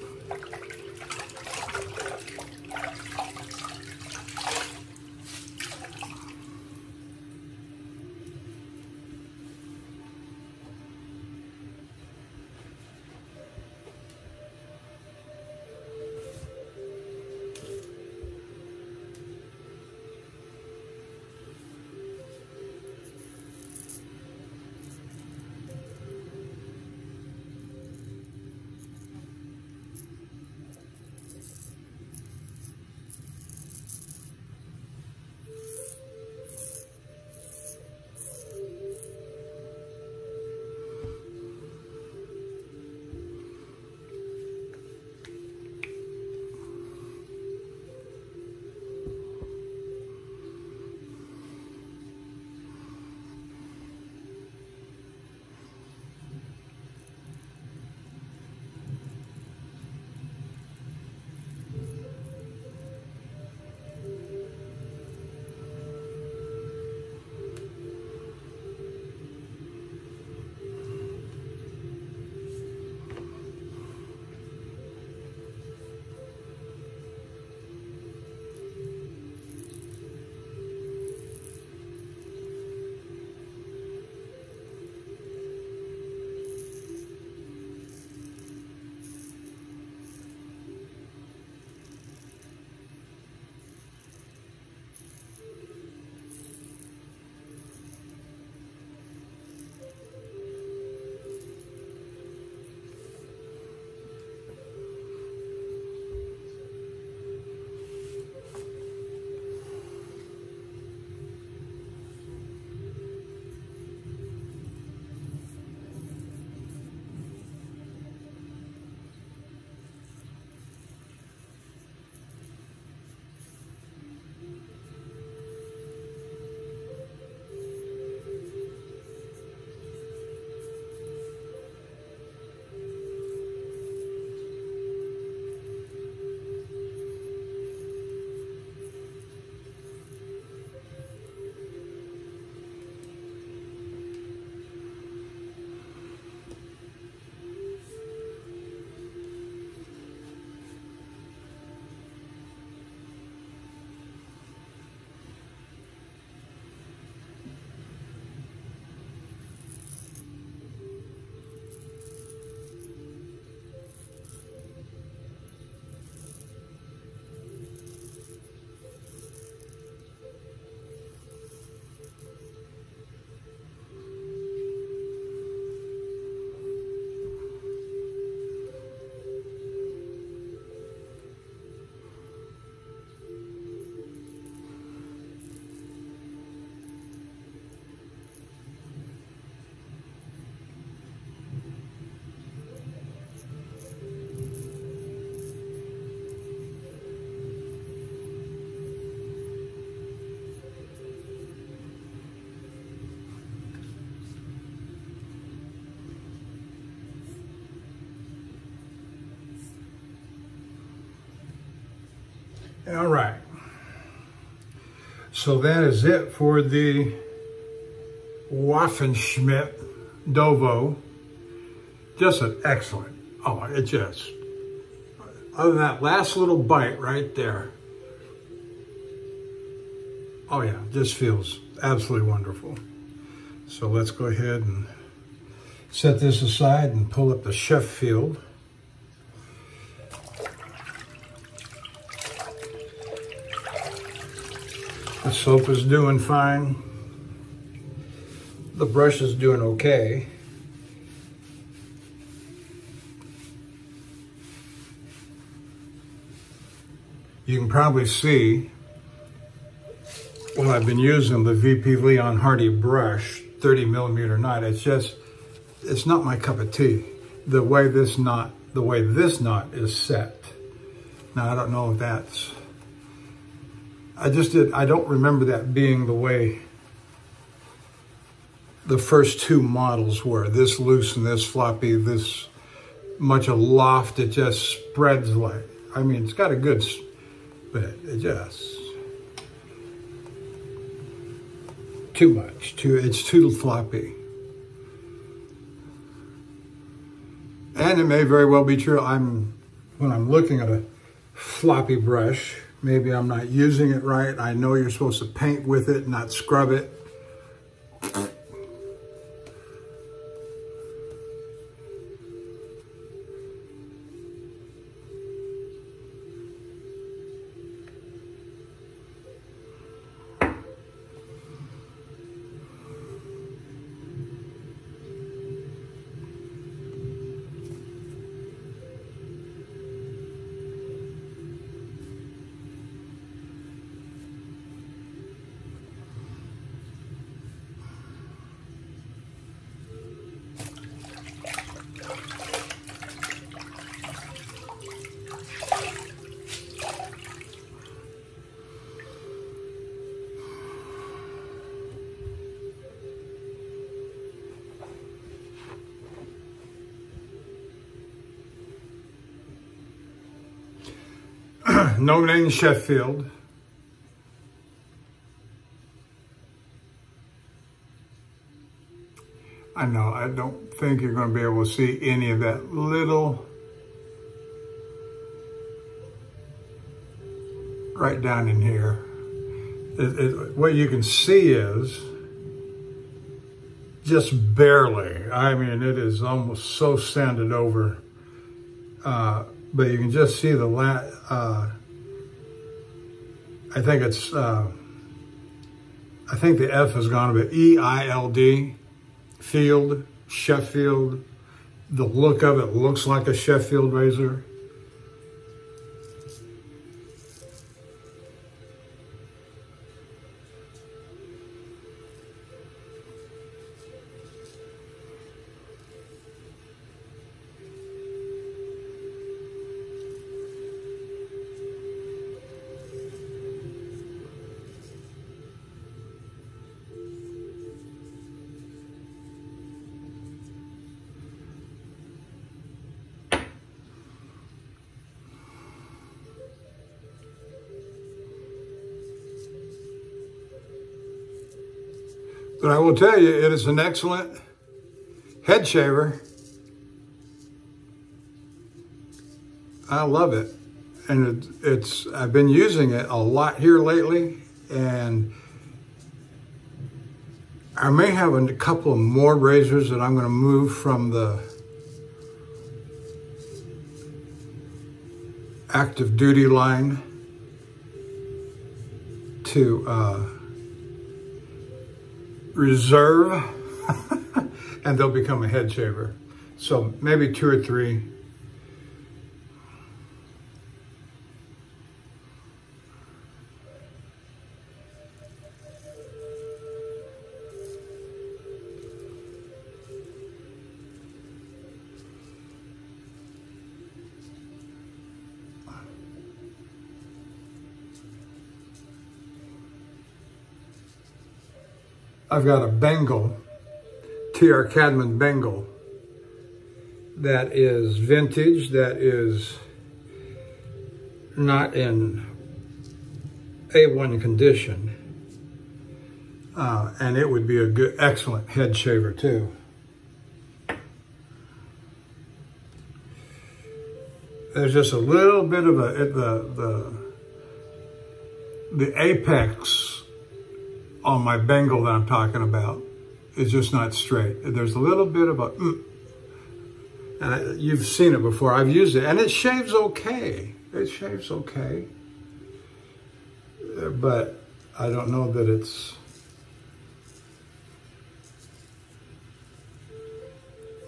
All right. So that is it for the Waffenschmidt Dovo. Just an excellent, oh, it just, other than that last little bite right there. Oh yeah, this feels absolutely wonderful. So let's go ahead and set this aside and pull up the Sheffield. The soap is doing fine. The brush is doing okay. You can probably see, well, I've been using the VP Leon Hardy brush, 30 millimeter knot. It's just, it's not my cup of tea. The way this knot, the way this knot is set. Now, I don't know if that's I just did, I don't remember that being the way the first two models were. This loose and this floppy, this much aloft, it just spreads like, I mean, it's got a good, but it just, too much. Too it's too floppy. And it may very well be true. I'm when I'm looking at a floppy brush, maybe I'm not using it right. I know you're supposed to paint with it, not scrub it. No name Sheffield. I know, I don't think you're going to be able to see any of that little right down in here. It, it, what you can see is just barely. I mean, it is almost so sanded over. Uh, but you can just see the, uh, I think it's, uh, I think the F has gone a bit E-I-L-D, Field, Sheffield. The look of it looks like a Sheffield razor. But I will tell you, it is an excellent head shaver. I love it. And it, it's, I've been using it a lot here lately and I may have a couple of more razors that I'm going to move from the active duty line to uh, reserve and they'll become a head shaver. So maybe two or three. I've got a Bengal, TR Cadman Bengal, that is vintage, that is not in A1 condition. Uh, and it would be a good, excellent head shaver too. There's just a little bit of a, the, the, the apex on my Bengal that I'm talking about is just not straight. There's a little bit of a, mm, and I, you've seen it before. I've used it, and it shaves okay. It shaves okay, but I don't know that it's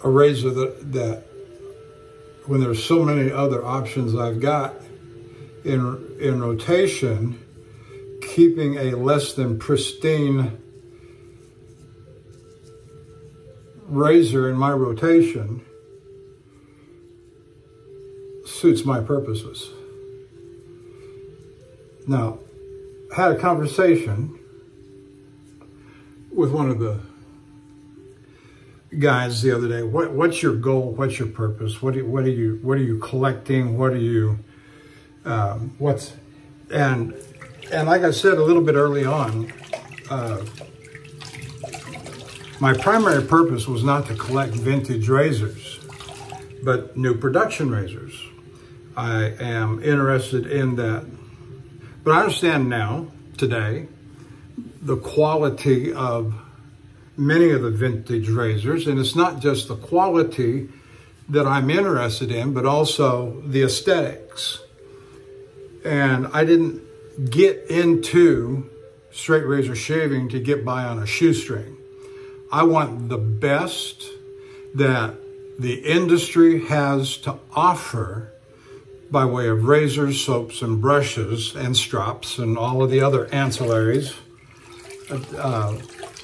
a razor that, that when there's so many other options I've got, in, in rotation, keeping a less than pristine razor in my rotation suits my purposes. Now, I had a conversation with one of the guys the other day. What, what's your goal? What's your purpose? What do, what are you What are you collecting? What are you um, What's and and like I said a little bit early on, uh, my primary purpose was not to collect vintage razors, but new production razors. I am interested in that. But I understand now, today, the quality of many of the vintage razors. And it's not just the quality that I'm interested in, but also the aesthetics. And I didn't get into straight razor shaving to get by on a shoestring. I want the best that the industry has to offer by way of razors, soaps, and brushes, and strops, and all of the other ancillaries. Uh,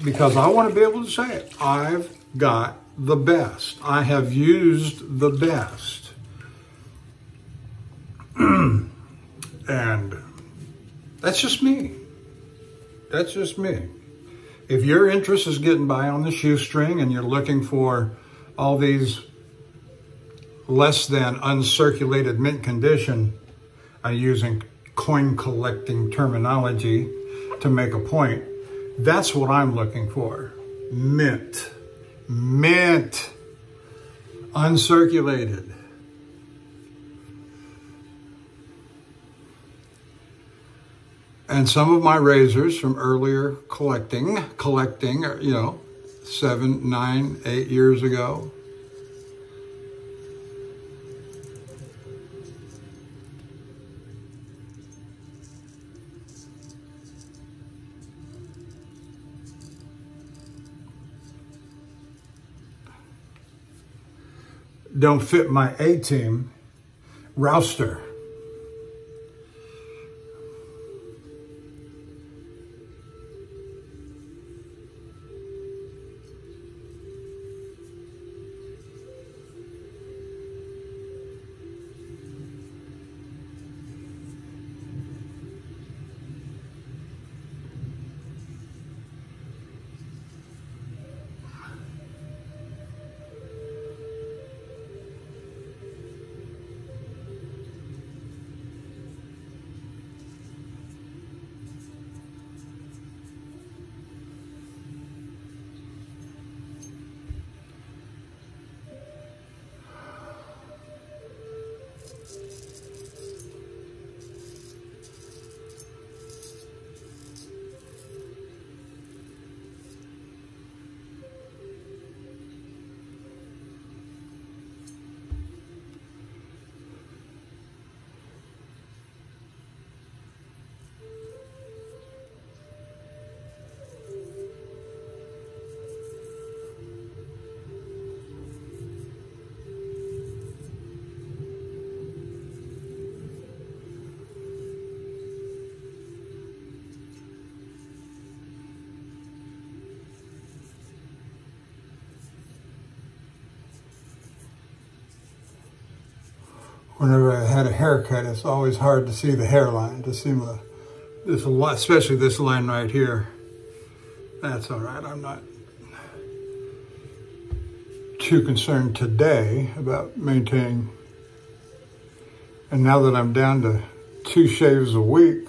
because I want to be able to say it. I've got the best. I have used the best. and that's just me. That's just me. If your interest is getting by on the shoestring and you're looking for all these less than uncirculated mint condition, I'm using coin collecting terminology to make a point. That's what I'm looking for. Mint. Mint. Uncirculated. And some of my razors from earlier collecting, collecting, you know, seven, nine, eight years ago, don't fit my A team whenever I had a haircut, it's always hard to see the hairline, to see my, this, especially this line right here. That's all right. I'm not too concerned today about maintaining. And now that I'm down to two shaves a week,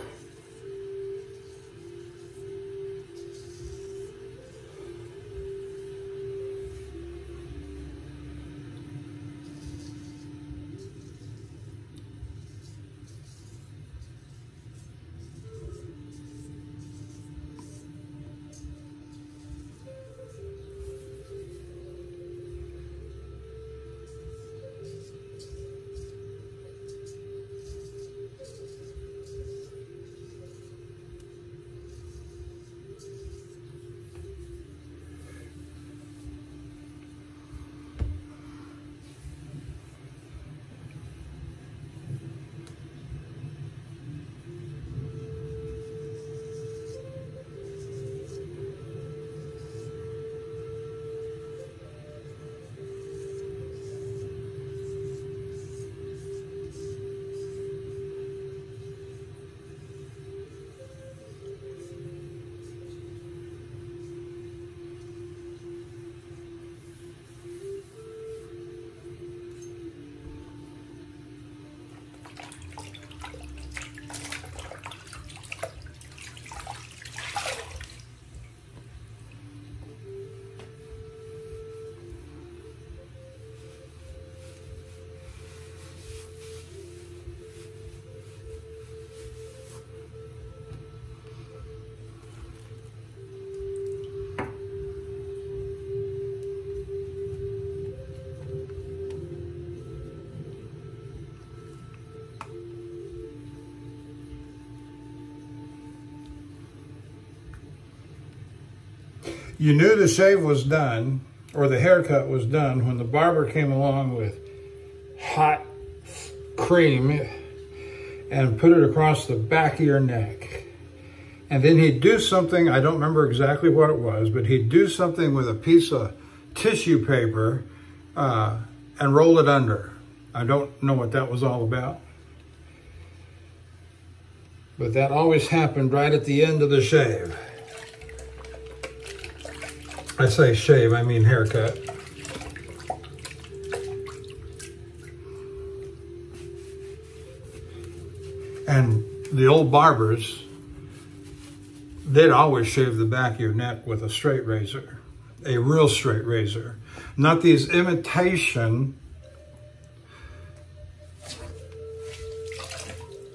You knew the shave was done or the haircut was done when the barber came along with hot cream and put it across the back of your neck. And then he'd do something, I don't remember exactly what it was, but he'd do something with a piece of tissue paper uh, and roll it under. I don't know what that was all about. But that always happened right at the end of the shave. I say shave, I mean haircut. And the old barbers, they'd always shave the back of your neck with a straight razor, a real straight razor. Not these imitation.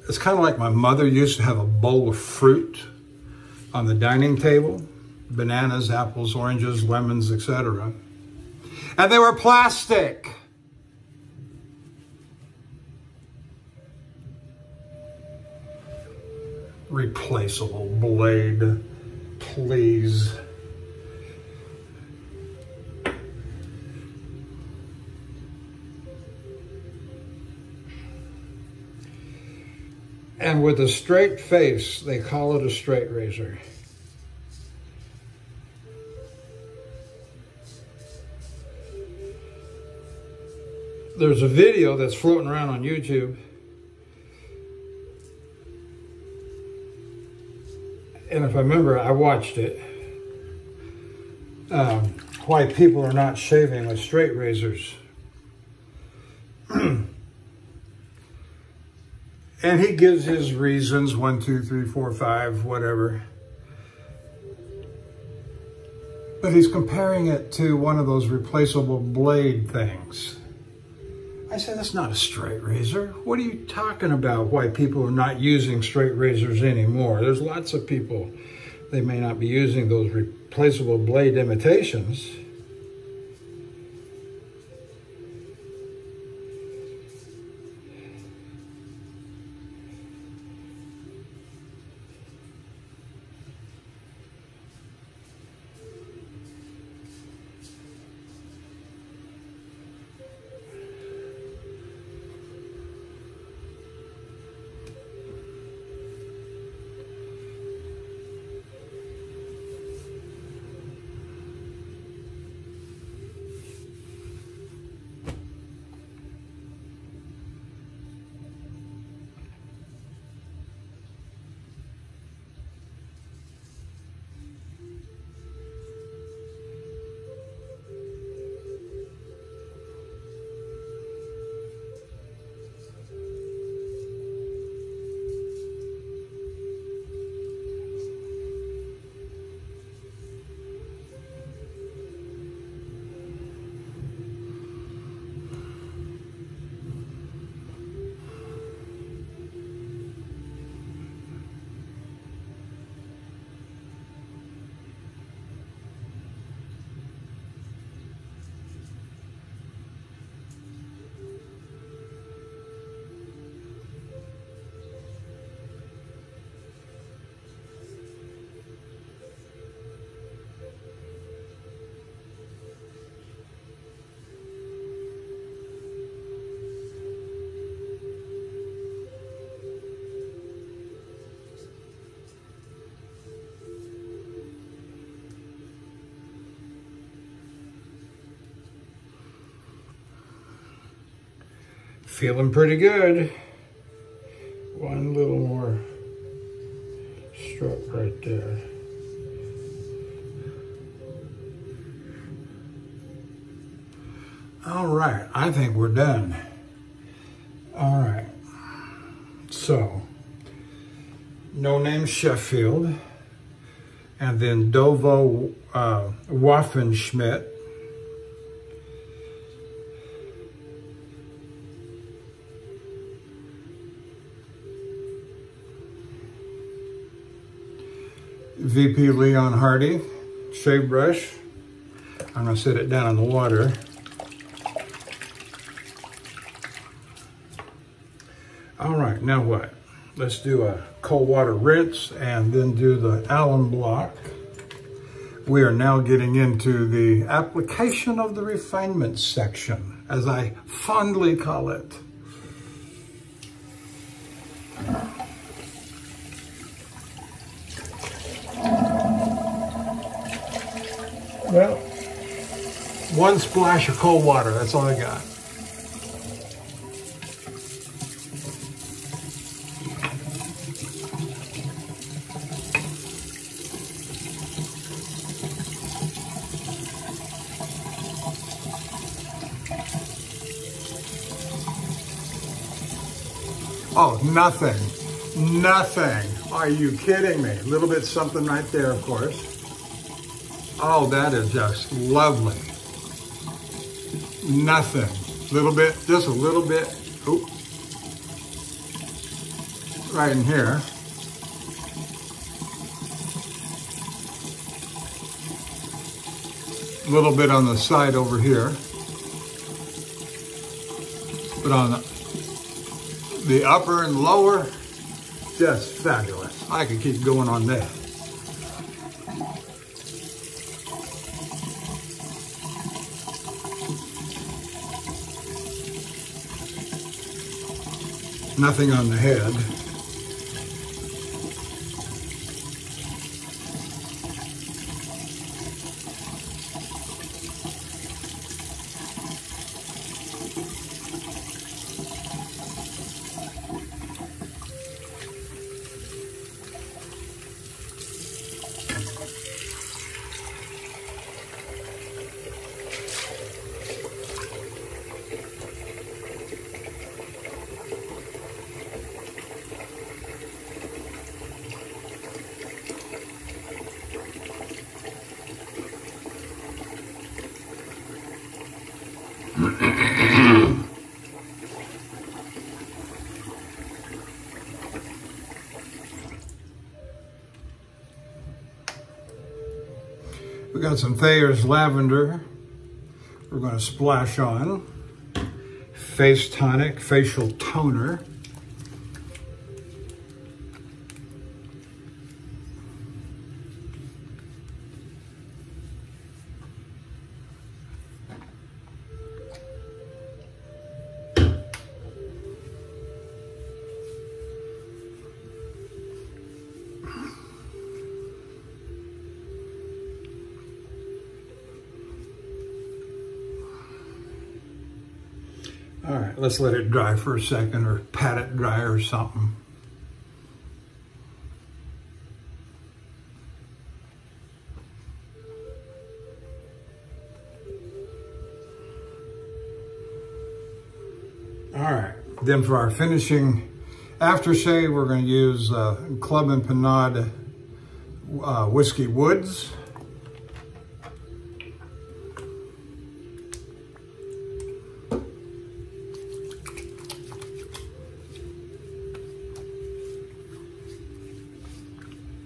It's kind of like my mother used to have a bowl of fruit on the dining table bananas, apples, oranges, lemons, etc. And they were plastic. Replaceable blade, please. And with a straight face, they call it a straight razor. There's a video that's floating around on YouTube. And if I remember, I watched it. Um, why people are not shaving with straight razors. and he gives his reasons one, two, three, four, five, whatever. But he's comparing it to one of those replaceable blade things. I said, that's not a straight razor. What are you talking about? Why people are not using straight razors anymore? There's lots of people, they may not be using those replaceable blade imitations. Feeling pretty good. One little more stroke right there. All right, I think we're done. All right, so no name Sheffield, and then Dovo uh, Waffenschmidt, VP Leon Hardy shave brush. I'm gonna set it down in the water. All right, now what? Let's do a cold water rinse and then do the alum block. we are now getting into the application of the refinement section, as I fondly call it. One splash of cold water, that's all I got. Oh, nothing. Nothing. Are you kidding me? A little bit something right there, of course. Oh, that is just lovely. Nothing. A Little bit, just a little bit. Oop. Right in here. A little bit on the side over here. But on the the upper and lower, just fabulous. I could keep going on that. Nothing on the head. Some Thayer's Lavender. We're going to splash on. Face Tonic Facial Toner. Let's let it dry for a second or pat it dry or something. All right, then for our finishing aftershave, we're going to use uh, Clubman Pinaud uh, Whiskey Woods.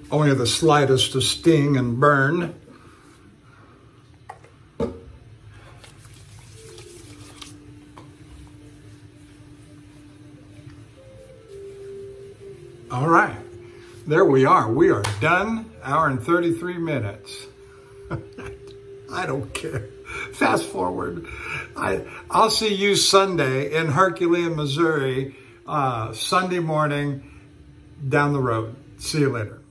Only the slightest to sting and burn. All right, there we are. We are done, hour and 33 minutes. I don't care. Fast forward. I, I'll see you Sunday in Herculaneum, Missouri, uh, Sunday morning down the road. See you later.